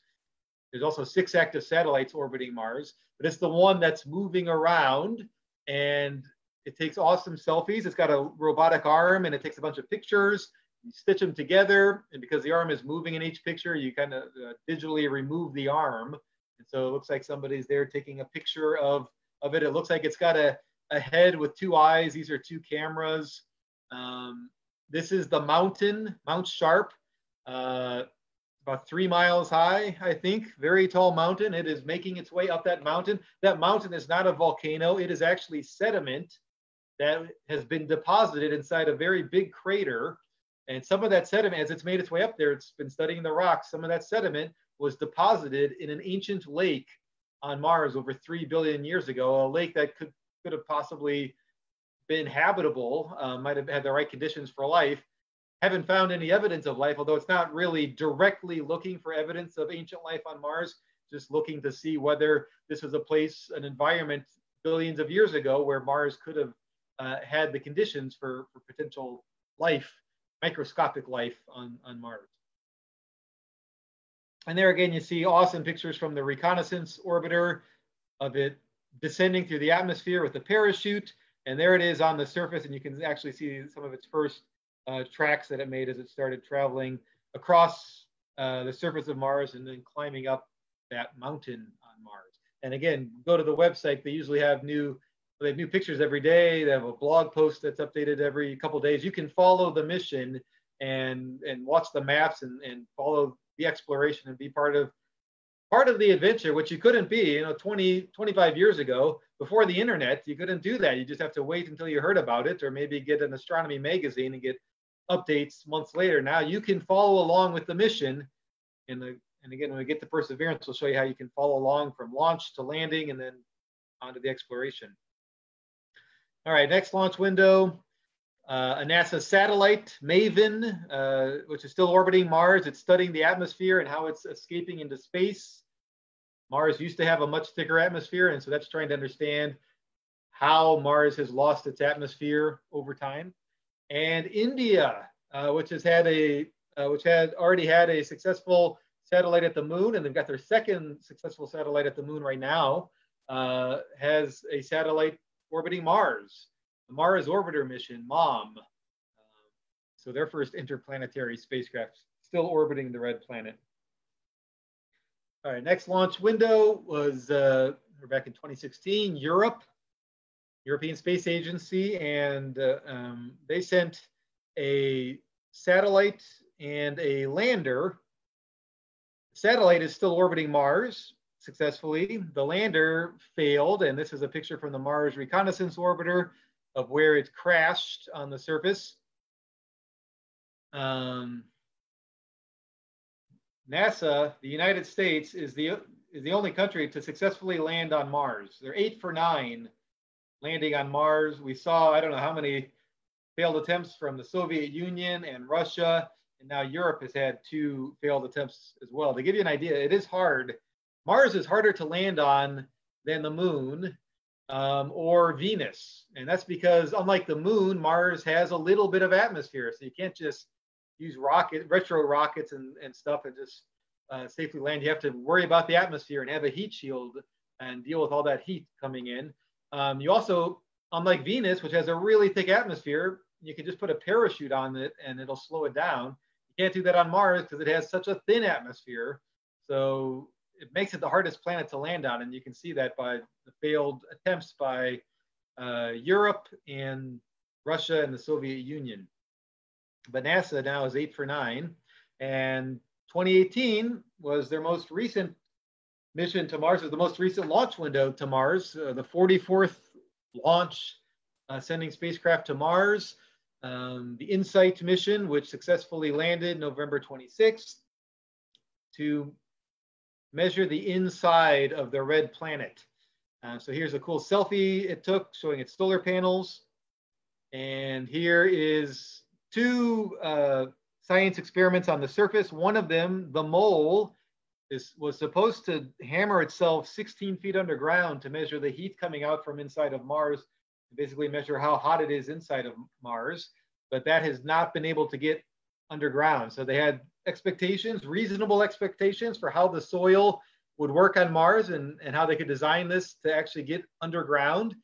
B: There's also six active satellites orbiting Mars, but it's the one that's moving around and it takes awesome selfies. It's got a robotic arm and it takes a bunch of pictures. You stitch them together, and because the arm is moving in each picture, you kind of uh, digitally remove the arm. And so it looks like somebody's there taking a picture of, of it. It looks like it's got a, a head with two eyes. These are two cameras. Um, this is the mountain, Mount Sharp. Uh, about three miles high, I think, very tall mountain. It is making its way up that mountain. That mountain is not a volcano, it is actually sediment that has been deposited inside a very big crater. And some of that sediment, as it's made its way up there, it's been studying the rocks. Some of that sediment was deposited in an ancient lake on Mars over 3 billion years ago, a lake that could, could have possibly been habitable, uh, might have had the right conditions for life haven't found any evidence of life, although it's not really directly looking for evidence of ancient life on Mars, just looking to see whether this was a place, an environment billions of years ago where Mars could have uh, had the conditions for, for potential life, microscopic life on, on Mars. And there again, you see awesome pictures from the reconnaissance orbiter of it descending through the atmosphere with a parachute. And there it is on the surface, and you can actually see some of its first uh, tracks that it made as it started traveling across uh, the surface of Mars and then climbing up that mountain on Mars. And again, go to the website. They usually have new they have new pictures every day. They have a blog post that's updated every couple days. You can follow the mission and and watch the maps and, and follow the exploration and be part of part of the adventure, which you couldn't be, you know, 20, 25 years ago before the internet, you couldn't do that. You just have to wait until you heard about it or maybe get an astronomy magazine and get updates months later. Now you can follow along with the mission. And, the, and again, when we get to Perseverance, we'll show you how you can follow along from launch to landing and then onto the exploration. All right, next launch window, uh, a NASA satellite, MAVEN, uh, which is still orbiting Mars. It's studying the atmosphere and how it's escaping into space. Mars used to have a much thicker atmosphere, and so that's trying to understand how Mars has lost its atmosphere over time and India, uh, which has had a uh, which had already had a successful satellite at the moon, and they've got their second successful satellite at the moon right now, uh, has a satellite orbiting Mars, the Mars Orbiter mission, MOM. Uh, so their first interplanetary spacecraft still orbiting the red planet. All right, next launch window was uh, back in 2016, Europe. European Space Agency, and uh, um, they sent a satellite and a lander. The satellite is still orbiting Mars successfully. The lander failed, and this is a picture from the Mars Reconnaissance Orbiter of where it crashed on the surface. Um, NASA, the United States, is the is the only country to successfully land on Mars. They're eight for nine landing on Mars. We saw, I don't know how many failed attempts from the Soviet Union and Russia, and now Europe has had two failed attempts as well. To give you an idea, it is hard. Mars is harder to land on than the moon um, or Venus. And that's because, unlike the moon, Mars has a little bit of atmosphere. So you can't just use rocket, retro rockets and, and stuff and just uh, safely land. You have to worry about the atmosphere and have a heat shield and deal with all that heat coming in. Um, you also, unlike Venus, which has a really thick atmosphere, you can just put a parachute on it and it'll slow it down. You can't do that on Mars because it has such a thin atmosphere. So it makes it the hardest planet to land on. And you can see that by the failed attempts by uh, Europe and Russia and the Soviet Union. But NASA now is eight for nine. And 2018 was their most recent mission to Mars is the most recent launch window to Mars, uh, the 44th launch uh, sending spacecraft to Mars. um, the InSight mission, which successfully landed November 26th to measure the inside of the red planet. Uh, so here's a cool selfie it took showing its solar panels. And here is two uh, science experiments on the surface. One of them, the mole, is, was supposed to hammer itself 16 feet underground to measure the heat coming out from inside of Mars, basically measure how hot it is inside of Mars. But that has not been able to get underground. So they had expectations, reasonable expectations for how the soil would work on Mars and, and how they could design this to actually get underground.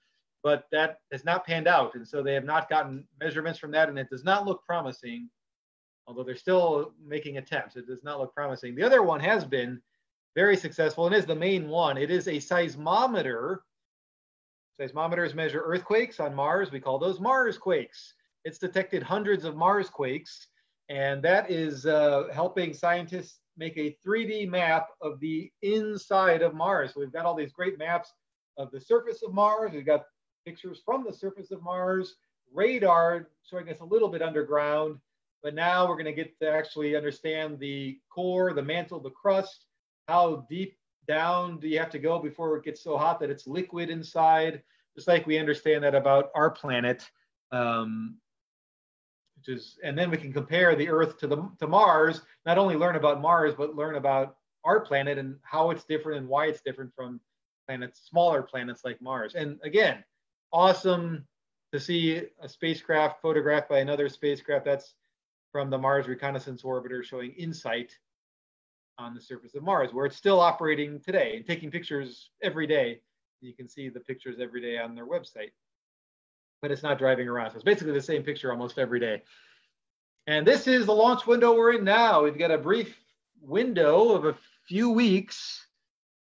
B: But that has not panned out. And so they have not gotten measurements from that. And it does not look promising, although they're still making attempts. It does not look promising. The other one has been very successful and is the main one. It is a seismometer. Seismometers measure earthquakes on Mars. We call those Mars quakes. It's detected hundreds of Mars quakes and that is uh, helping scientists make a 3D map of the inside of Mars. We've got all these great maps of the surface of Mars. We've got pictures from the surface of Mars, radar showing us a little bit underground, but now we're going to get to actually understand the core, the mantle, the crust, how deep down do you have to go before it gets so hot that it's liquid inside, just like we understand that about our planet. Um, which is, and then we can compare the Earth to the to Mars. Not only learn about Mars, but learn about our planet and how it's different and why it's different from planets, smaller planets like Mars. And again, awesome to see a spacecraft photographed by another spacecraft. That's from the Mars Reconnaissance Orbiter showing InSight on the surface of Mars, where it's still operating today and taking pictures every day. You can see the pictures every day on their website but it's not driving around. So it's basically the same picture almost every day. And this is the launch window we're in now. We've got a brief window of a few weeks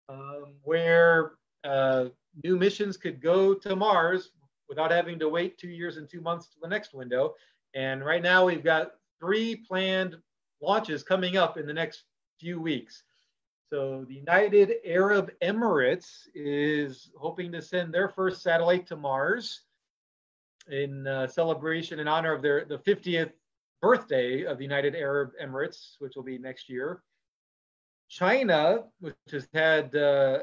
B: um, where uh, new missions could go to Mars without having to wait two years and two months to the next window. And right now we've got three planned launches coming up in the next few weeks. So the United Arab Emirates is hoping to send their first satellite to Mars in uh, celebration in honor of their the 50th birthday of the United Arab Emirates, which will be next year. China, which has had uh,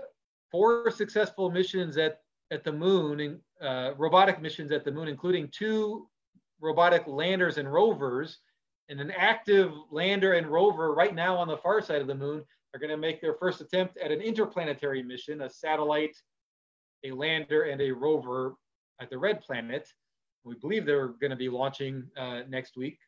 B: four successful missions at, at the moon, uh, robotic missions at the moon, including two robotic landers and rovers, and an active lander and rover right now on the far side of the moon are going to make their first attempt at an interplanetary mission, a satellite, a lander, and a rover at the red planet. We believe they're going to be launching uh, next week.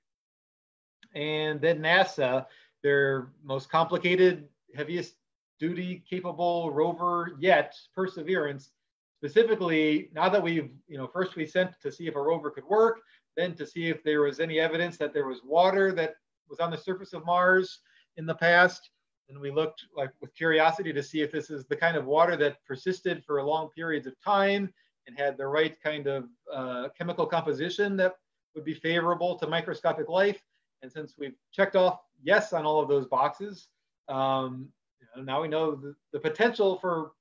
B: And then NASA, their most complicated, heaviest duty capable rover yet, Perseverance, specifically now that we've, you know, first we sent to see if a rover could work, then to see if there was any evidence that there was water that was on the surface of Mars in the past. And we looked like with curiosity to see if this is the kind of water that persisted for long periods of time and had the right kind of uh, chemical composition that would be favorable to microscopic life. And since we've checked off yes on all of those boxes, um, you know, now we know the, the potential for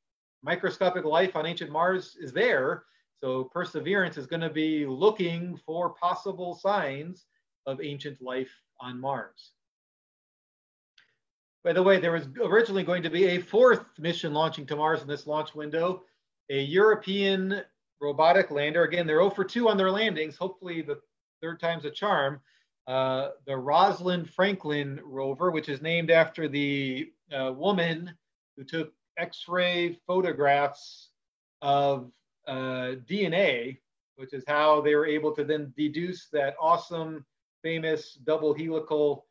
B: microscopic life on ancient Mars is there. So Perseverance is going to be looking for possible signs of ancient life on Mars. By the way, there was originally going to be a fourth mission launching to Mars in this launch window, a European robotic lander. Again, they're 0 for 2 on their landings. Hopefully, the third time's a charm. Uh, the Rosalind Franklin rover, which is named after the uh, woman who took X-ray photographs of uh, DNA, which is how they were able to then deduce that awesome, famous double helical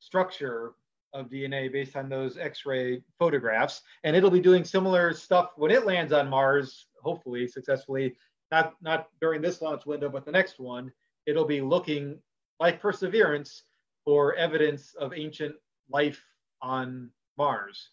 B: structure of DNA based on those X-ray photographs. And it'll be doing similar stuff when it lands on Mars hopefully successfully, not, not during this launch window, but the next one, it'll be looking like Perseverance for evidence of ancient life on Mars.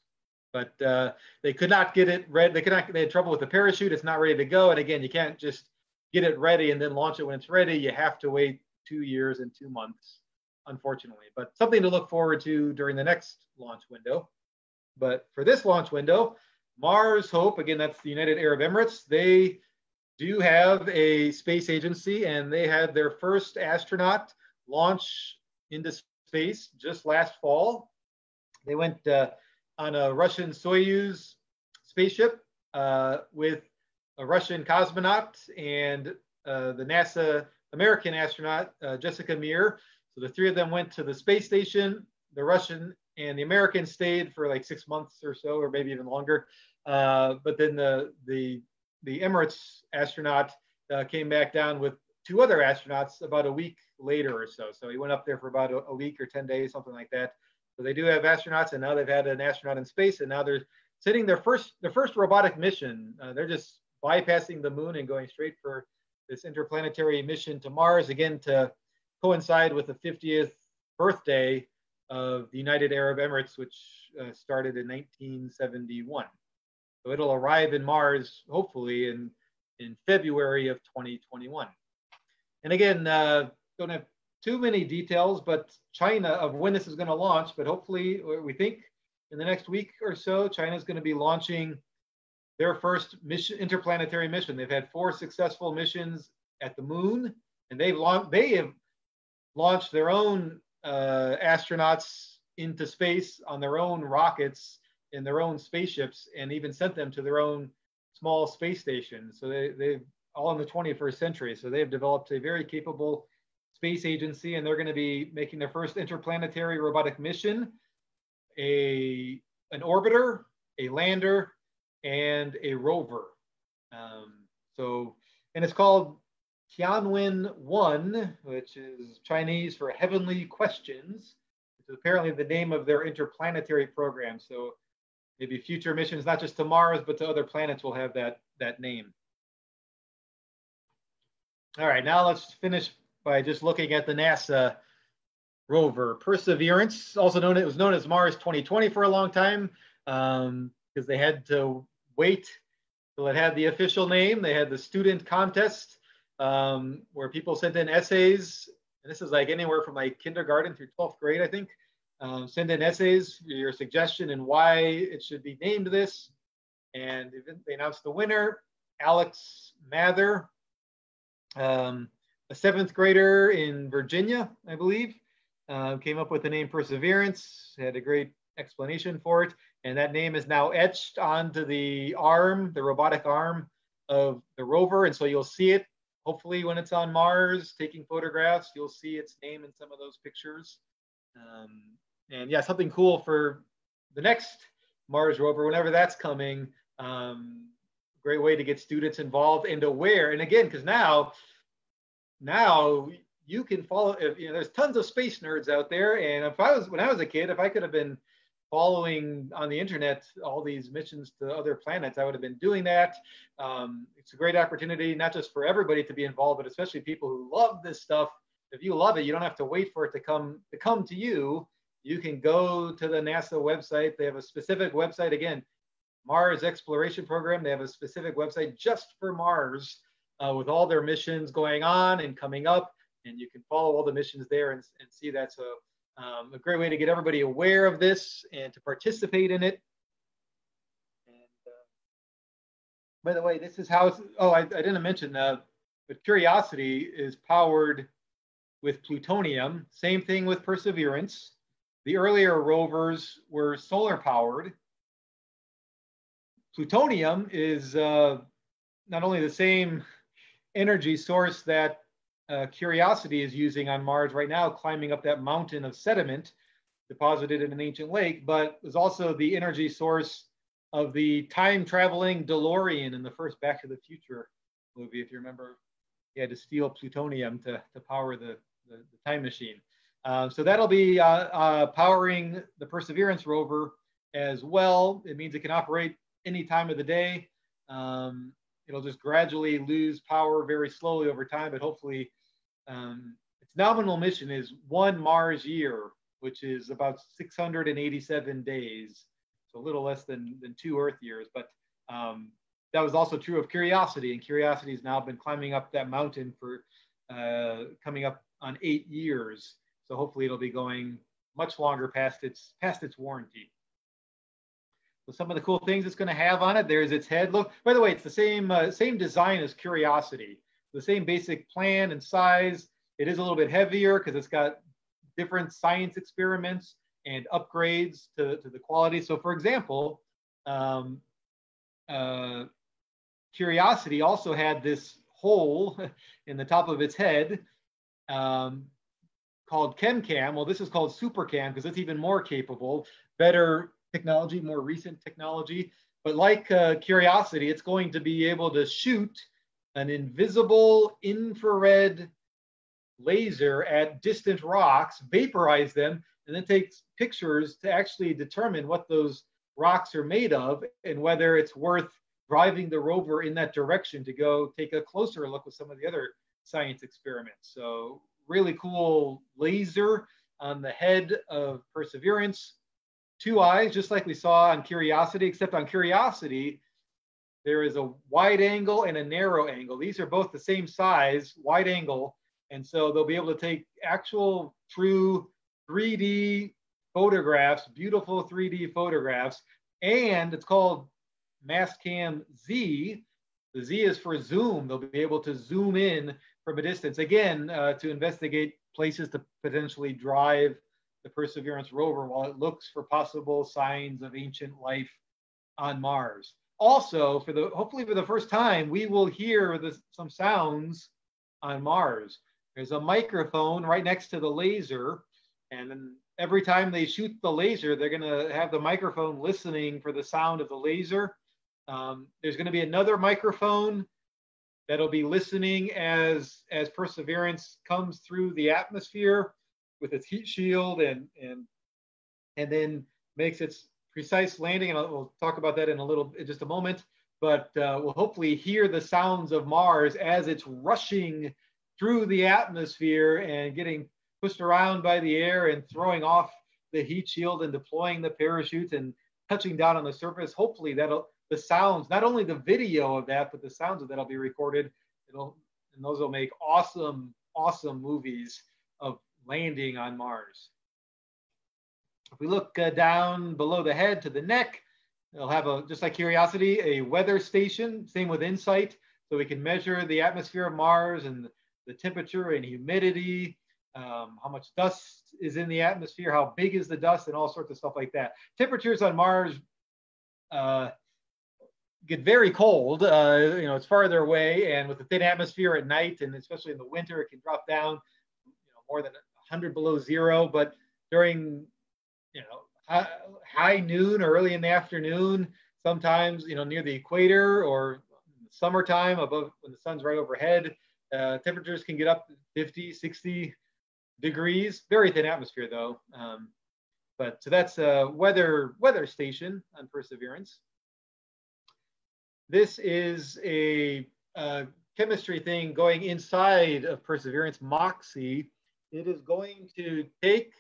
B: But uh, they could not get it ready. They could not, they had trouble with the parachute. It's not ready to go. And again, you can't just get it ready and then launch it when it's ready. You have to wait two years and two months, unfortunately. But something to look forward to during the next launch window. But for this launch window, Mars Hope, again, that's the United Arab Emirates. They do have a space agency, and they had their first astronaut launch into space just last fall. They went uh, on a Russian Soyuz spaceship uh, with a Russian cosmonaut and uh, the NASA American astronaut, uh, Jessica Meir. So the three of them went to the space station. The Russian and the American stayed for like six months or so, or maybe even longer. Uh, but then the the the Emirates astronaut uh, came back down with two other astronauts about a week later or so. So he went up there for about a, a week or 10 days, something like that. So they do have astronauts, and now they've had an astronaut in space, and now they're sending their first their first robotic mission. Uh, they're just bypassing the moon and going straight for this interplanetary mission to Mars again to coincide with the 50th birthday of the United Arab Emirates, which uh, started in 1971. So it'll arrive in Mars hopefully in in February of 2021. And again, uh, don't have too many details, but China of when this is going to launch. But hopefully, we think in the next week or so, China is going to be launching their first mission, interplanetary mission. They've had four successful missions at the moon, and they've launched. They have launched their own uh, astronauts into space on their own rockets in their own spaceships, and even sent them to their own small space station. So they, they've all in the 21st century. So they've developed a very capable space agency, and they're going to be making their first interplanetary robotic mission, a an orbiter, a lander, and a rover. Um, so, and it's called Tianwen 1, which is Chinese for Heavenly Questions. It's apparently the name of their interplanetary program. So maybe future missions, not just to Mars, but to other planets will have that, that name. All right, now let's finish by just looking at the NASA rover Perseverance, also known it was known as Mars 2020 for a long time because um, they had to wait till it had the official name. They had the student contest um, where people sent in essays, and this is like anywhere from like kindergarten through 12th grade, I think. Um, send in essays, your suggestion, and why it should be named this. And they announced the winner, Alex Mather, um, a seventh grader in Virginia, I believe, uh, came up with the name Perseverance, had a great explanation for it. And that name is now etched onto the arm, the robotic arm of the rover. And so you'll see it hopefully when it's on Mars taking photographs, you'll see its name in some of those pictures. Um, and yeah, something cool for the next Mars rover, whenever that's coming. Um, great way to get students involved and aware. And again, because now, now you can follow. If, you know, there's tons of space nerds out there, and if I was when I was a kid, if I could have been following on the internet all these missions to other planets, I would have been doing that. Um, it's a great opportunity, not just for everybody to be involved, but especially people who love this stuff. If you love it, you don't have to wait for it to come to come to you. You can go to the NASA website. They have a specific website again, Mars Exploration Program. They have a specific website just for Mars uh, with all their missions going on and coming up, and you can follow all the missions there and, and see that. So um, a great way to get everybody aware of this and to participate in it. And uh, by the way, this is how oh, I, I didn't mention, uh, but Curiosity is powered with plutonium. Same thing with Perseverance. The earlier rovers were solar powered. Plutonium is uh, not only the same energy source that uh, Curiosity is using on Mars right now, climbing up that mountain of sediment deposited in an ancient lake, but was also the energy source of the time traveling DeLorean in the first Back to the Future movie. If you remember, he had to steal plutonium to, to power the, the, the time machine. Uh, so that'll be uh, uh, powering the Perseverance rover as well. It means it can operate any time of the day. Um, it'll just gradually lose power very slowly over time, but hopefully um, its nominal mission is one Mars year, which is about 687 days, so a little less than, than two Earth years. But um, that was also true of Curiosity, and Curiosity has now been climbing up that mountain for uh, coming up on eight years. So hopefully it'll be going much longer past its past its warranty. So some of the cool things it's going to have on it, there's its head. Look, by the way, it's the same uh, same design as Curiosity, the same basic plan and size. It is a little bit heavier because it's got different science experiments and upgrades to, to the quality. So for example, um, uh, Curiosity also had this hole in the top of its head um, called ChemCam. Well, this is called SuperCam because it's even more capable, better technology, more recent technology. But like uh, Curiosity, it's going to be able to shoot an invisible infrared laser at distant rocks, vaporize them, and then take pictures to actually determine what those rocks are made of and whether it's worth driving the rover in that direction to go take a closer look with some of the other science experiments. So really cool laser on the head of Perseverance. Two eyes, just like we saw on Curiosity, except on Curiosity, there is a wide angle and a narrow angle. These are both the same size, wide angle. And so they'll be able to take actual true 3D photographs, beautiful 3D photographs. And it's called Mastcam Z. The Z is for zoom. They'll be able to zoom in from a distance, again, uh, to investigate places to potentially drive the Perseverance rover while it looks for possible signs of ancient life on Mars. Also, for the hopefully for the first time, we will hear the, some sounds on Mars. There's a microphone right next to the laser, and every time they shoot the laser, they're going to have the microphone listening for the sound of the laser. Um, there's going to be another microphone that'll be listening as as Perseverance comes through the atmosphere with its heat shield and and and then makes its precise landing. And we'll talk about that in a little in just a moment. But uh, we'll hopefully hear the sounds of Mars as it's rushing through the atmosphere and getting pushed around by the air and throwing off the heat shield and deploying the parachute and touching down on the surface. Hopefully that'll the sounds, not only the video of that, but the sounds of that'll be recorded. It'll and those will make awesome, awesome movies of landing on Mars. If we look uh, down below the head to the neck, it'll have a just like Curiosity, a weather station. Same with InSight, so we can measure the atmosphere of Mars and the temperature and humidity, um, how much dust is in the atmosphere, how big is the dust, and all sorts of stuff like that. Temperatures on Mars uh, get very cold. Uh, you know, it's farther away, and with the thin atmosphere at night, and especially in the winter, it can drop down, you know, more than 100 below zero. But during, you know, high, high noon or early in the afternoon, sometimes, you know, near the equator or summertime above when the sun's right overhead, uh, temperatures can get up 50, 60 degrees. Very thin atmosphere though. Um, but so that's a weather weather station on Perseverance. This is a, a chemistry thing going inside of Perseverance, MOXIE. It is going to take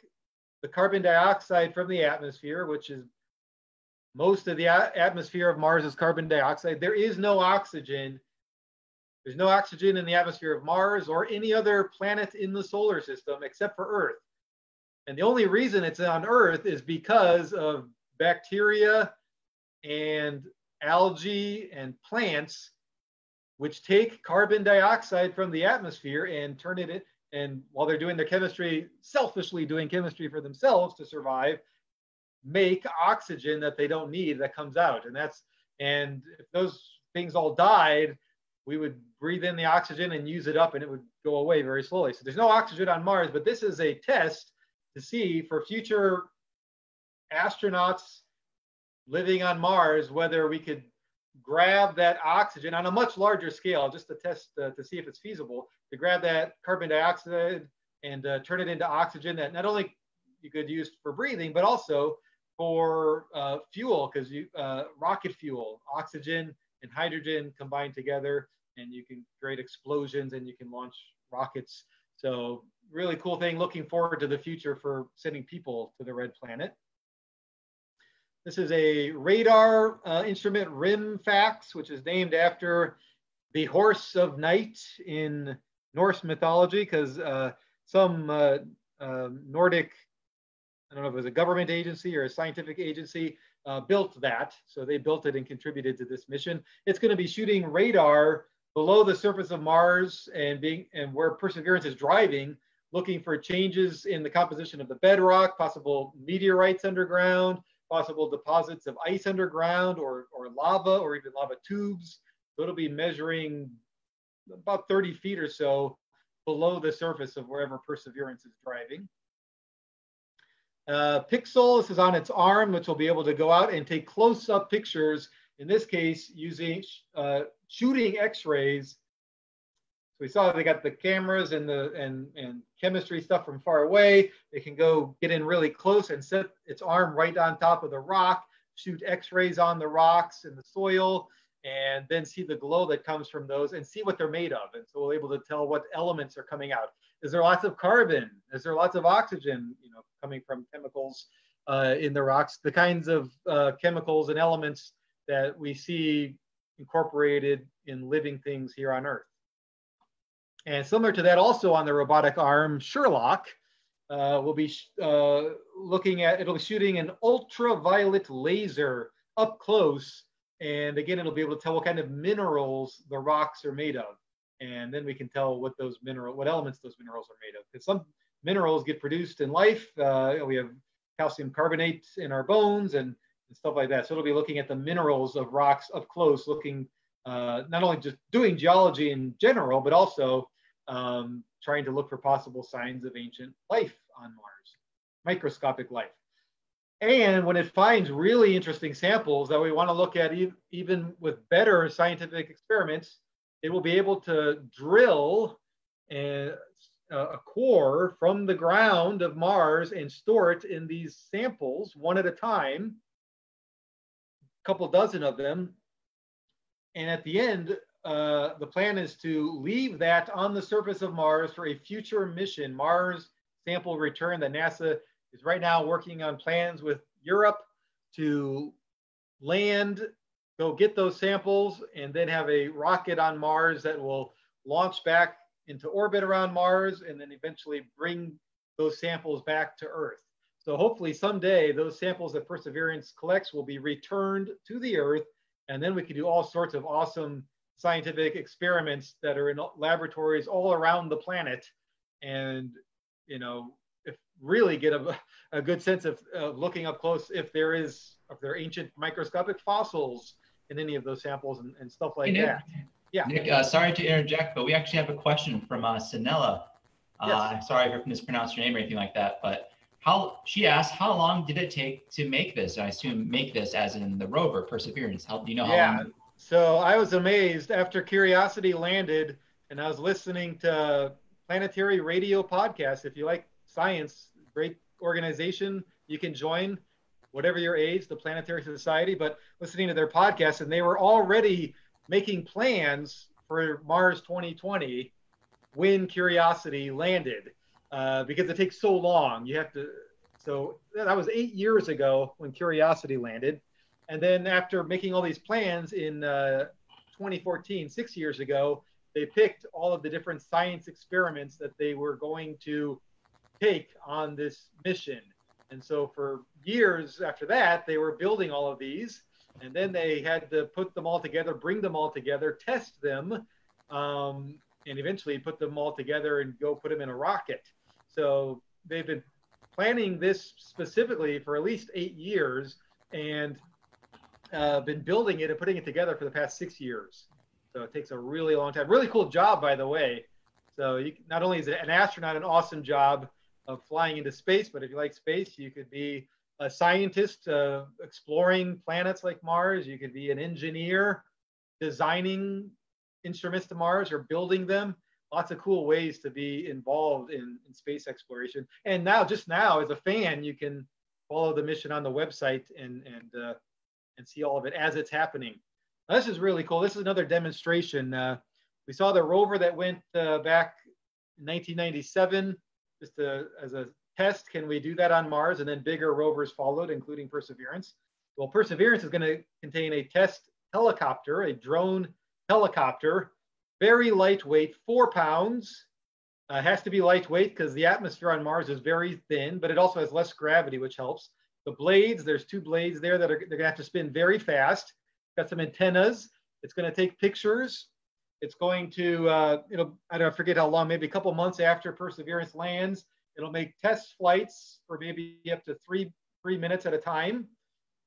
B: the carbon dioxide from the atmosphere, which is most of the atmosphere of Mars is carbon dioxide. There is no oxygen. There's no oxygen in the atmosphere of Mars or any other planet in the solar system except for Earth. And the only reason it's on Earth is because of bacteria and algae and plants, which take carbon dioxide from the atmosphere and turn it and while they're doing their chemistry, selfishly doing chemistry for themselves to survive, make oxygen that they don't need that comes out. And that's, and if those things all died, we would breathe in the oxygen and use it up and it would go away very slowly. So there's no oxygen on Mars, but this is a test to see for future astronauts living on Mars, whether we could grab that oxygen on a much larger scale, just to test uh, to see if it's feasible, to grab that carbon dioxide and uh, turn it into oxygen that not only you could use for breathing, but also for uh, fuel, because you uh, rocket fuel, oxygen and hydrogen combined together, and you can create explosions and you can launch rockets. So really cool thing. Looking forward to the future for sending people to the red planet. This is a radar uh, instrument, RIMFAX, which is named after the horse of night in Norse mythology, because uh, some uh, um, Nordic, I don't know if it was a government agency or a scientific agency, uh, built that. So they built it and contributed to this mission. It's going to be shooting radar below the surface of Mars and being and where Perseverance is driving, looking for changes in the composition of the bedrock, possible meteorites underground, possible deposits of ice underground or, or lava or even lava tubes. So it'll be measuring about 30 feet or so below the surface of wherever Perseverance is driving. Uh, PIXL, this is on its arm, which will be able to go out and take close-up pictures, in this case, using uh, shooting x-rays. So we saw they got the cameras and the and, and chemistry stuff from far away. They can go get in really close and set its arm right on top of the rock, shoot x-rays on the rocks and the soil, and then see the glow that comes from those and see what they're made of. And so we're able to tell what elements are coming out. Is there lots of carbon? Is there lots of oxygen, you know, coming from chemicals uh, in the rocks? The kinds of uh, chemicals and elements that we see incorporated in living things here on Earth. And similar to that, also on the robotic arm, SHERLOC uh, will be uh, looking at, it'll be shooting an ultraviolet laser up close and again, it'll be able to tell what kind of minerals the rocks are made of. And then we can tell what those mineral, what elements those minerals are made of. Because some minerals get produced in life. Uh, we have calcium carbonate in our bones and, and, stuff like that. So it'll be looking at the minerals of rocks up close, looking uh, not only just doing geology in general, but also um, trying to look for possible signs of ancient life on Mars, microscopic life. And when it finds really interesting samples that we want to look at e even with better scientific experiments, it will be able to drill a, a core from the ground of Mars and store it in these samples one at a time, a couple dozen of them. And at the end, uh, the plan is to leave that on the surface of Mars for a future mission, Mars sample return that NASA is right now working on plans with Europe to land, go get those samples, and then have a rocket on Mars that will launch back into orbit around Mars and then eventually bring those samples back to Earth. So hopefully someday those samples that Perseverance collects will be returned to the Earth, and then we can do all sorts of awesome scientific experiments that are in laboratories all around the planet and you know really get a, a good sense of uh, looking up close if there is if there are ancient microscopic fossils in any of those samples and, and stuff like
A: hey,
B: that. Yeah.
A: Nick, uh, sorry to interject, but we actually have a question from uh, Sanella. Uh, yes. Sorry if I mispronounced your name or anything like that, but how she asked, how long did it take to make this? I assume make this as in the rover Perseverance. How do you know how
B: yeah.
A: long?
B: So I was amazed after Curiosity landed, and I was listening to Planetary Radio podcast. If you like science, great organization. You can join whatever your age, the Planetary Society, but listening to their podcast, and they were already making plans for Mars 2020 when Curiosity landed uh, because it takes so long. You have to, so that was eight years ago when Curiosity landed. And then after making all these plans in uh, 2014, six years ago, they picked all of the different science experiments that they were going to take on this mission. And so for years after that, they were building all of these, and then they had to put them all together, bring them all together, test them, um, and eventually put them all together and go put them in a rocket. So they've been planning this specifically for at least eight years and uh, been building it and putting it together for the past six years. So it takes a really long time. Really cool job, by the way. So you, not only is it an astronaut an awesome job, of flying into space. But if you like space, you could be a scientist uh, exploring planets like Mars. You could be an engineer designing instruments to Mars or building them. Lots of cool ways to be involved in, in space exploration. And now, just now, as a fan, you can follow the mission on the website and and uh, and see all of it as it's happening. Now, this is really cool. This is another demonstration. Uh, we saw the rover that went uh, back in 1997 just as a test, can we do that on Mars? And then bigger rovers followed, including Perseverance. Well, Perseverance is going to contain a test helicopter, a drone helicopter, very lightweight, four pounds. Uh, has to be lightweight because the atmosphere on Mars is very thin, but it also has less gravity, which helps. the blades. There's two blades there that are they're gonna have to spin very fast. Got some antennas. It's gonna take pictures. It's going to uh, it'll I don't forget how long, maybe a couple months after Perseverance lands. It'll make test flights for maybe up to three three minutes at a time.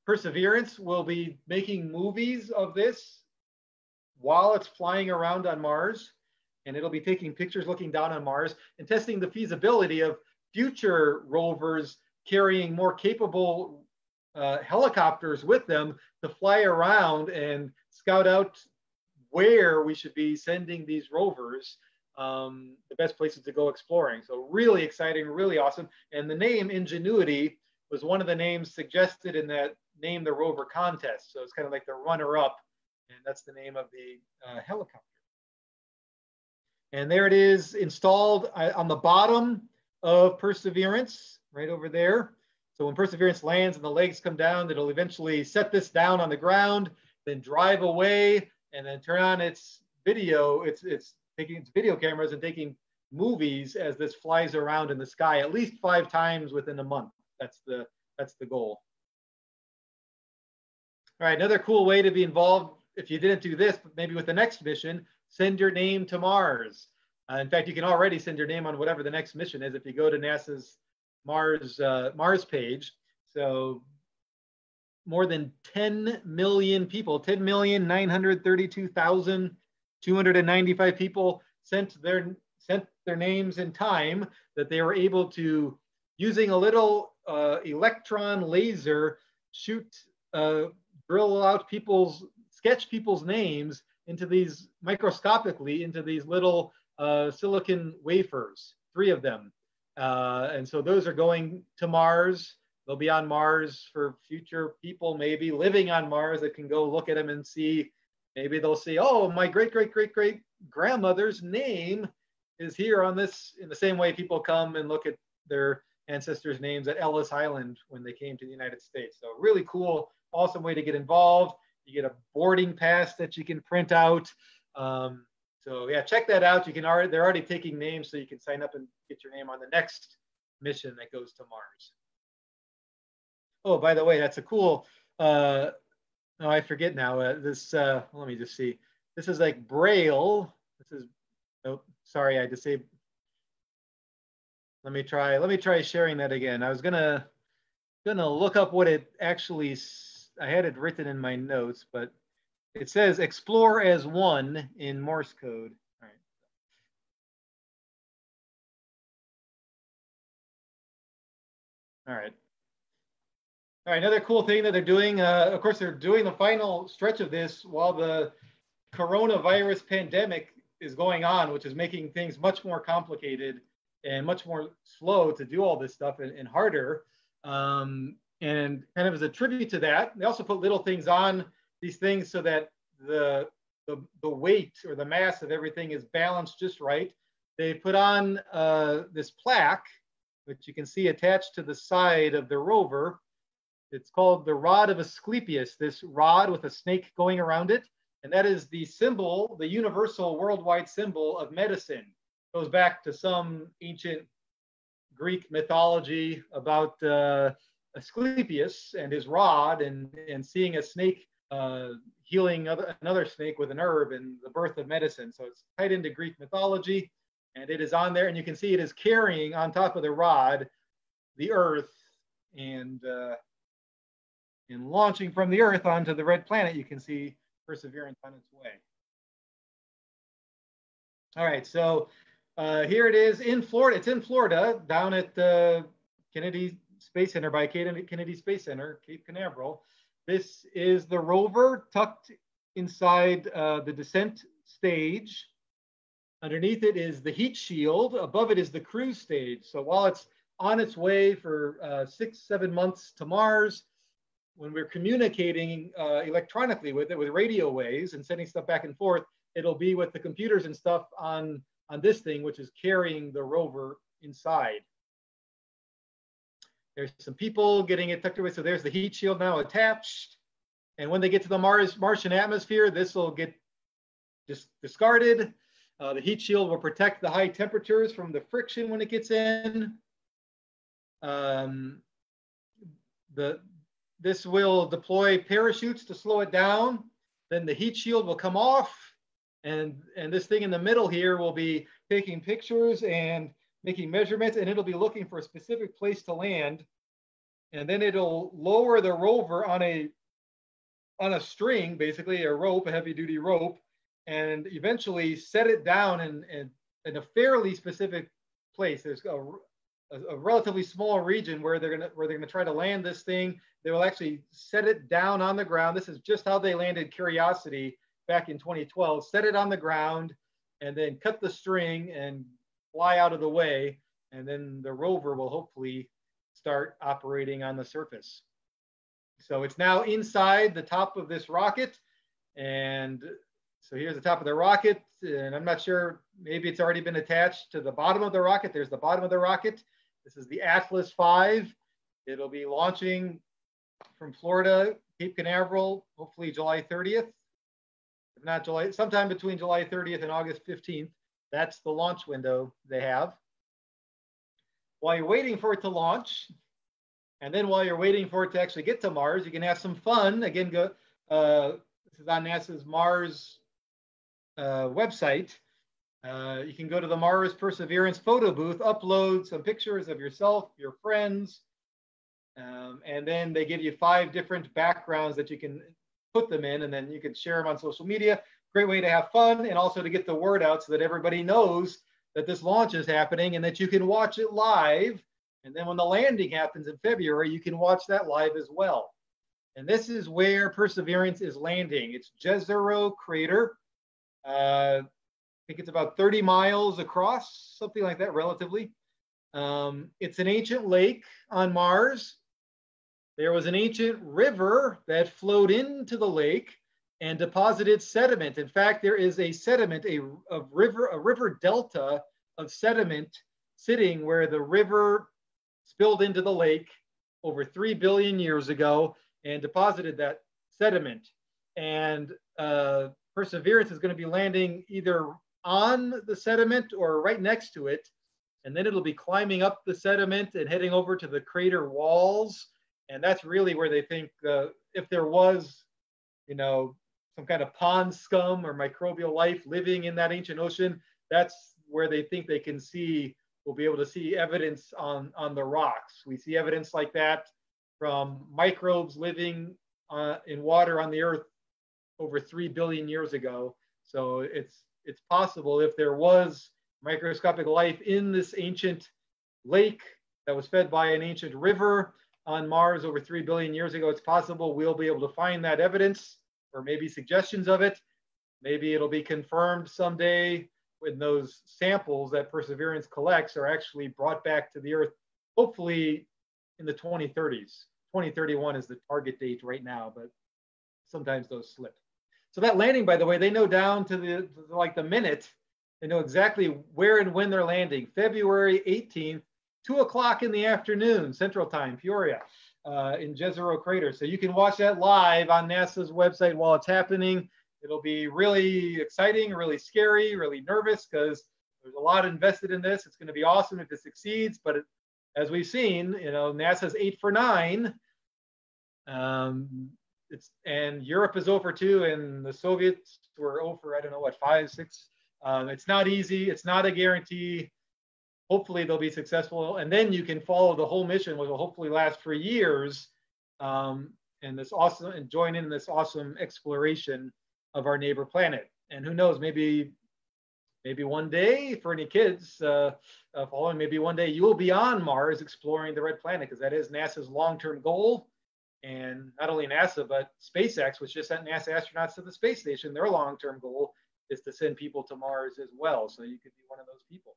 B: Perseverance will be making movies of this while it's flying around on Mars, and it'll be taking pictures looking down on Mars and testing the feasibility of future rovers carrying more capable uh, helicopters with them to fly around and scout out where we should be sending these rovers, um, the best places to go exploring. So really exciting, really awesome. And the name Ingenuity was one of the names suggested in that Name the Rover contest. So it's kind of like the runner-up, and that's the name of the uh, helicopter. And there it is installed uh, on the bottom of Perseverance, right over there. So when Perseverance lands and the legs come down, it'll eventually set this down on the ground, then drive away, and then turn on its video. It's it's taking its video cameras and taking movies as this flies around in the sky at least five times within a month. That's the that's the goal. All right, another cool way to be involved if you didn't do this, but maybe with the next mission, send your name to Mars. Uh, in fact, you can already send your name on whatever the next mission is if you go to NASA's Mars uh, Mars page. So more than 10 million people, 10,932,295 people sent their sent their names in time that they were able to using a little uh, electron laser shoot uh, drill out people's sketch people's names into these microscopically into these little uh, silicon wafers, three of them. Uh, and so those are going to Mars. They'll be on Mars for future people, maybe living on Mars that can go look at them and see. Maybe they'll see, oh, my great, great, great, great grandmother's name is here on this, in the same way people come and look at their ancestors' names at Ellis Island when they came to the United States. So, really cool, awesome way to get involved. You get a boarding pass that you can print out. Um, so yeah, check that out. You can already they're already taking names, so you can sign up and get your name on the next mission that goes to Mars. Oh, by the way, that's a cool. Uh, oh, I forget now. Uh, this uh, let me just see. This is like Braille. This is. Oh, sorry, I disabled. Let me try. Let me try sharing that again. I was gonna gonna look up what it actually. I had it written in my notes, but it says explore as one in Morse code. All right. All right. All right, another cool thing that they're doing, uh, of course, they're doing the final stretch of this while the coronavirus pandemic is going on, which is making things much more complicated and much more slow to do all this stuff and, and harder. Um, and kind of as a tribute to that, they also put little things on these things so that the, the, the weight or the mass of everything is balanced just right. They put on uh, this plaque, which you can see attached to the side of the rover. It's called the rod of Asclepius, this rod with a snake going around it. And that is the symbol, the universal worldwide symbol of medicine. It goes back to some ancient Greek mythology about uh, Asclepius and his rod and, and seeing a snake uh, healing other, another snake with an herb and the birth of medicine. So it's tied into Greek mythology and it is on there and you can see it is carrying on top of the rod the earth and uh, and launching from the earth onto the red planet you can see perseverance on its way all right so uh, here it is in florida it's in florida down at the kennedy space center by kennedy space center cape canaveral this is the rover tucked inside uh, the descent stage. Underneath it is the heat shield. Above it is the cruise stage. So while it's on its way for uh, six, seven months to Mars, when we're communicating uh, electronically with it with radio waves and sending stuff back and forth, it'll be with the computers and stuff on, on this thing, which is carrying the rover inside. There's some people getting it tucked away. So there's the heat shield now attached. And when they get to the Mars Martian atmosphere, this will get just discarded. Uh, the heat shield will protect the high temperatures from the friction when it gets in. Um, the this will deploy parachutes to slow it down. Then the heat shield will come off, and and this thing in the middle here will be taking pictures and making measurements, and it'll be looking for a specific place to land. And then it'll lower the rover on a on a string, basically a rope, a heavy duty rope, and eventually set it down in, in, in a fairly specific place. There's a, a, a, relatively small region where they're gonna where they're gonna try to land this thing. They will actually set it down on the ground. This is just how they landed Curiosity back in 2012. Set it on the ground and then cut the string and fly out of the way. And then the rover will hopefully start operating on the surface. So it's now inside the top of this rocket. And so here's the top of the rocket. And I'm not sure, maybe it's already been attached to the bottom of the rocket. There's the bottom of the rocket. This is the Atlas V. It'll be launching from Florida, Cape Canaveral, hopefully July 30th. If not July, sometime between July 30th and August 15th. That's the launch window they have. While you're waiting for it to launch, and then while you're waiting for it to actually get to Mars, you can have some fun. Again, go. Uh, this is on NASA's Mars uh, website. Uh, you can go to the Mars Perseverance photo booth, upload some pictures of yourself, your friends, um, and then they give you five different backgrounds that you can put them in, and then you can share them on social media. Great way to have fun and also to get the word out so that everybody knows that this launch is happening and that you can watch it live and then when the landing happens in February, you can watch that live as well. And this is where Perseverance is landing. It's Jezero Crater. Uh, think it's about 30 miles across, something like that, relatively. Um, it's an ancient lake on Mars. There was an ancient river that flowed into the lake and deposited sediment. In fact, there is a sediment, a, a river, a river delta of sediment sitting where the river spilled into the lake over 3 billion years ago and deposited that sediment. And uh, Perseverance is going to be landing either on the sediment or right next to it. And then it'll be climbing up the sediment and heading over to the crater walls. And that's really where they think uh, if there was, you know, some kind of pond scum or microbial life living in that ancient ocean, that's where they think they can see we'll be able to see evidence on, on the rocks. We see evidence like that from microbes living uh, in water on the earth over 3 billion years ago. So it's, it's possible if there was microscopic life in this ancient lake that was fed by an ancient river on Mars over 3 billion years ago, it's possible we'll be able to find that evidence or maybe suggestions of it. Maybe it'll be confirmed someday when those samples that Perseverance collects are actually brought back to the Earth, hopefully in the 2030s. 2031 is the target date right now, but sometimes those slip. So that landing, by the way, they know down to the like the minute. They know exactly where and when they're landing. February 18th, two o'clock in the afternoon, Central Time, Peoria, uh, in Jezero Crater. So you can watch that live on NASA's website while it's happening. It'll be really exciting, really scary, really nervous because there's a lot invested in this. It's going to be awesome if it succeeds, but it, as we've seen, you know, NASA's eight for nine. Um, it's and Europe is over too, and the Soviets were over. I don't know what five, six. Um, it's not easy. It's not a guarantee. Hopefully they'll be successful, and then you can follow the whole mission, which will hopefully last for years. Um, and this awesome and join in this awesome exploration of our neighbor planet. And who knows, maybe maybe one day for any kids uh, uh, following, maybe one day you will be on Mars exploring the red planet because that is NASA's long-term goal. And not only NASA, but SpaceX, which just sent NASA astronauts to the space station, their long-term goal is to send people to Mars as well. So you could be one of those people.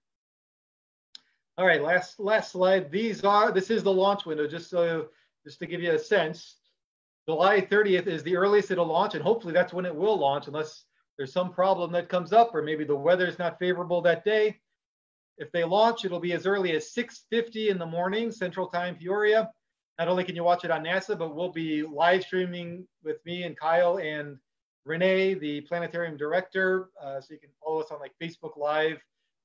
B: All right, last last slide. These are this is the launch window, just so just to give you a sense. July 30th is the earliest it'll launch, and hopefully that's when it will launch, unless there's some problem that comes up, or maybe the weather is not favorable that day. If they launch, it'll be as early as 6:50 in the morning, Central Time, Peoria. Not only can you watch it on NASA, but we'll be live streaming with me and Kyle and Renee, the planetarium director. Uh, so you can follow us on like Facebook Live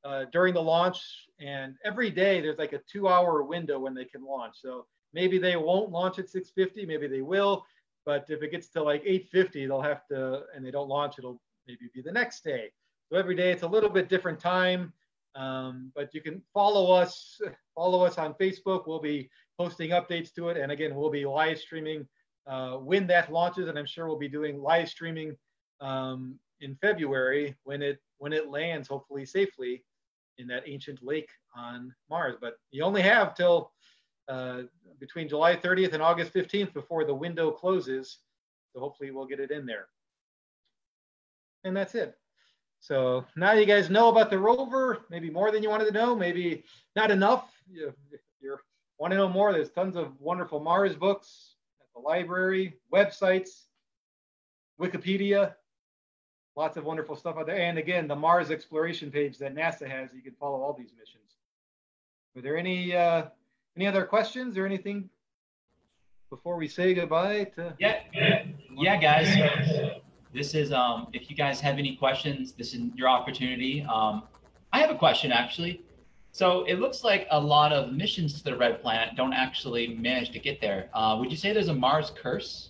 B: uh, during the launch. And every day there's like a two-hour window when they can launch. So maybe they won't launch at 650, maybe they will. But if it gets to like 850, they'll have to, and they don't launch, it'll maybe be the next day. So every day it's a little bit different time. Um, but you can follow us, follow us on Facebook. We'll be posting updates to it. And again, we'll be live streaming uh, when that launches. And I'm sure we'll be doing live streaming um, in February when it when it lands, hopefully safely in that ancient lake on Mars. But you only have till uh, between July 30th and August 15th before the window closes. So hopefully we'll get it in there. And that's it. So now you guys know about the rover, maybe more than you wanted to know, maybe not enough. You, want to know more, there's tons of wonderful Mars books at the library, websites, Wikipedia, lots of wonderful stuff out there. And again, the Mars exploration page that NASA has, you can follow all these missions. Are there any uh, any other questions or anything before we say goodbye to?
A: Yeah, yeah, guys. This is um, if you guys have any questions, this is your opportunity. Um, I have a question actually. So it looks like a lot of missions to the red planet don't actually manage to get there. Uh, would you say there's a Mars curse?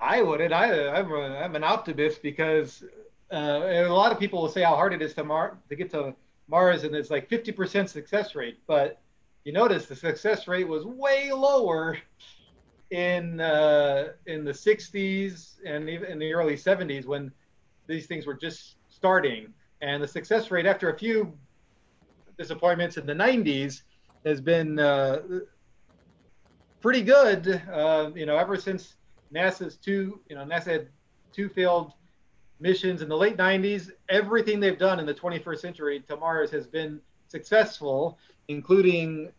B: I wouldn't. I, I'm, a, I'm an optimist because uh, a lot of people will say how hard it is to Mar to get to Mars, and it's like 50% success rate. But you notice the success rate was way lower in uh, in the 60s and even in the early 70s when these things were just starting. And the success rate after a few disappointments in the 90s has been uh, pretty good. Uh, you know, ever since NASA's two, you know, NASA had two failed missions in the late 90s. Everything they've done in the 21st century to Mars has been successful, including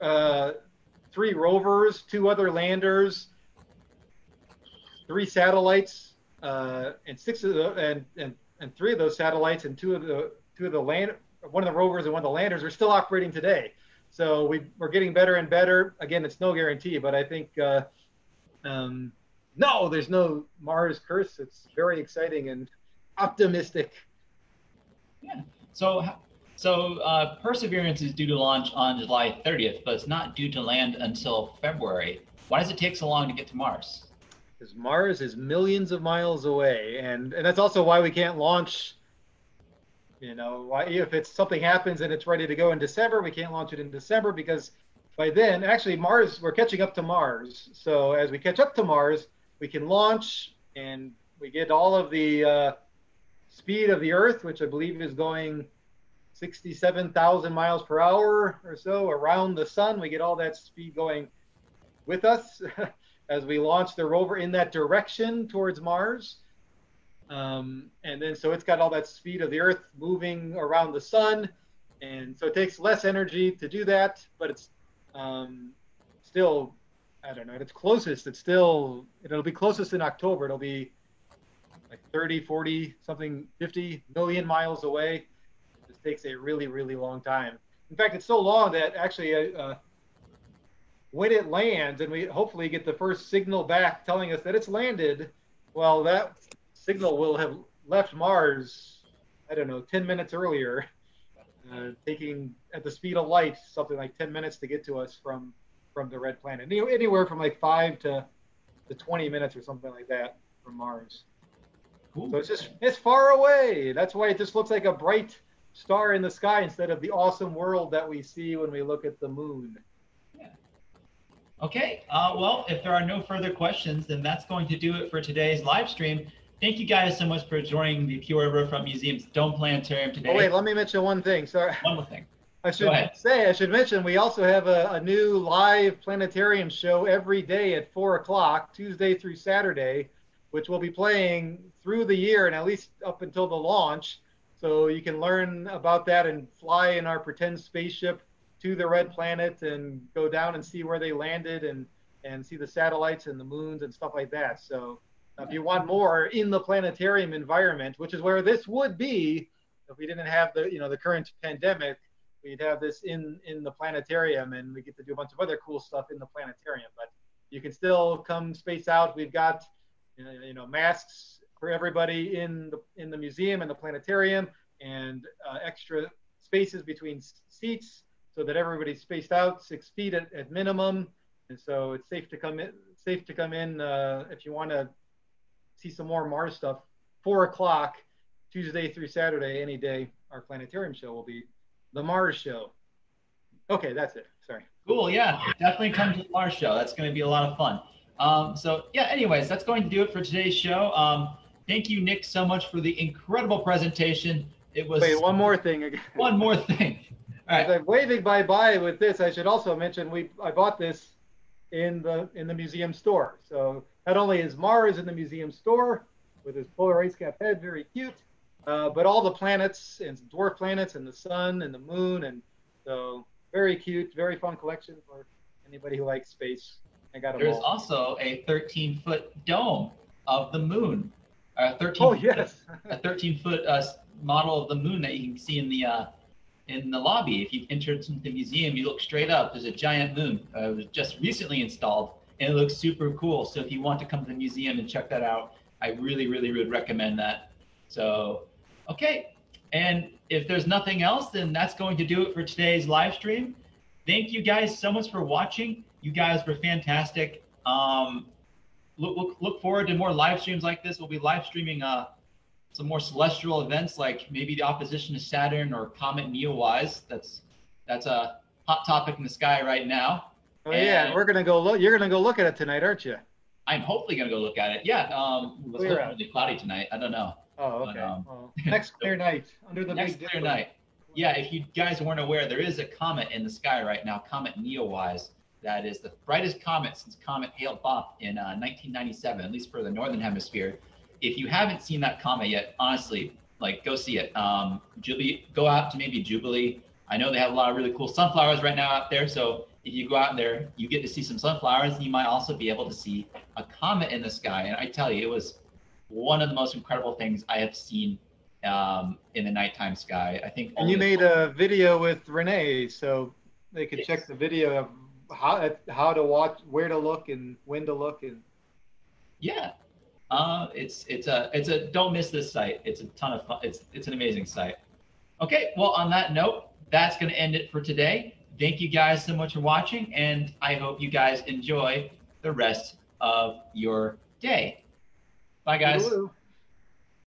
B: uh, three rovers, two other landers, three satellites, uh, and six of the and, and and three of those satellites and two of the two of the land one of the rovers and one of the landers are still operating today. So we we're getting better and better. Again, it's no guarantee, but I think uh, um, no, there's no Mars curse. It's very exciting and optimistic.
A: Yeah. So so uh, Perseverance is due to launch on July 30th, but it's not due to land until February. Why does it take so long to get to Mars?
B: Because Mars is millions of miles away, and and that's also why we can't launch. You know, if it's something happens and it's ready to go in December, we can't launch it in December because by then, actually, Mars we're catching up to Mars. So as we catch up to Mars, we can launch and we get all of the uh, speed of the Earth, which I believe is going 67,000 miles per hour or so around the sun. We get all that speed going with us as we launch the rover in that direction towards Mars. Um, and then so it's got all that speed of the Earth moving around the sun. And so it takes less energy to do that, but it's um, still, I don't know, at its closest, it's still, it'll be closest in October. It'll be like 30, 40, something, 50 million miles away It takes a really, really long time. In fact, it's so long that actually, uh, uh, when it lands and we hopefully get the first signal back telling us that it's landed, well, that signal will have left Mars, I don't know, 10 minutes earlier, uh, taking at the speed of light something like 10 minutes to get to us from from the red planet. Anywhere from like five to to 20 minutes or something like that from Mars. Cool. So it's just it's far away. That's why it just looks like a bright star in the sky instead of the awesome world that we see when we look at the moon.
A: Yeah. Okay. Uh, well, if there are no further questions, then that's going to do it for today's live stream. Thank you guys so much for joining the Peoria Riverfront Museum's Dome Planetarium today.
B: Oh, wait, let me mention one thing. Sorry.
A: One more thing.
B: I should say, I should mention, we also have a, a, new live planetarium show every day at 4 o'clock, Tuesday through Saturday, which will be playing through the year and at least up until the launch. So you can learn about that and fly in our pretend spaceship to the red planet and go down and see where they landed and and see the satellites and the moons and stuff like that. So if you want more in the planetarium environment, which is where this would be if we didn't have the you know the current pandemic, we'd have this in in the planetarium and we get to do a bunch of other cool stuff in the planetarium. But you can still come space out. We've got you know masks for everybody in the in the museum and the planetarium, and uh, extra spaces between seats so that everybody's spaced out six feet at, at minimum. And so it's safe to come in, safe to come in uh, if you want to see some more Mars stuff. Four o'clock, Tuesday through Saturday, any day, our planetarium show will be the Mars show. Okay, that's it. Sorry.
A: Cool. Yeah, definitely come to the Mars show. That's going to be a lot of fun. Um, so yeah, anyways, that's going to do it for today's show. Um, thank you, Nick, so much for the incredible presentation. It was
B: Wait, one more thing.
A: one more thing.
B: All right. As I'm waving bye bye with this, I should also mention we I bought this in the in the museum store. So not only is Mars in the museum store with his polar ice cap head, very cute, uh, but all the planets and dwarf planets and the sun and the moon, and so very cute, very fun collection for anybody who likes space. I got
A: There's also a 13 foot dome of the moon. A 13
B: oh yes.
A: a 13 foot uh, model of the moon that you can see in the uh, in the lobby. If you enter into the museum, you look straight up. There's a giant moon. Uh, it was just recently installed, and it looks super cool. So if you want to come to the museum and check that out, I really, really would recommend that. So, okay. And if there's nothing else, then that's going to do it for today's live stream. Thank you guys so much for watching. You guys were fantastic. Um, look, look, look forward to more live streams like this. We'll be live streaming uh, some more celestial events like maybe the opposition to Saturn or Comet Neowise. That's that's a hot topic in the sky right now.
B: Oh and yeah, we're gonna go look. You're gonna go look at it tonight, aren't you?
A: I'm hopefully gonna go look at it. Yeah, um, it was really cloudy tonight. I don't know.
B: Oh, okay. But, um, well, next clear night under the
A: next clear night. Yeah, if you guys weren't aware, there is a comet in the sky right now, Comet Neowise. That is the brightest comet since Comet Hale-Bopp in uh, 1997, at least for the northern hemisphere if you haven't seen that comet yet, honestly, like go see it. Um, Jubilee, go out to maybe Jubilee. I know they have a lot of really cool sunflowers right now out there. So if you go out there, you get to see some sunflowers. And you might also be able to see a comet in the sky. And I tell you, it was one of the most incredible things I have seen um, in the nighttime sky. I think.
B: And you made a video with Renee, so they could yes. check the video of how how to watch, where to look, and when to look, and.
A: Yeah, uh, it's it's a it's a don't miss this sight. It's a ton of fun. It's it's an amazing sight. Okay, well on that note, that's going to end it for today. Thank you guys so much for watching, and I hope you guys enjoy the rest of your day. Bye, guys.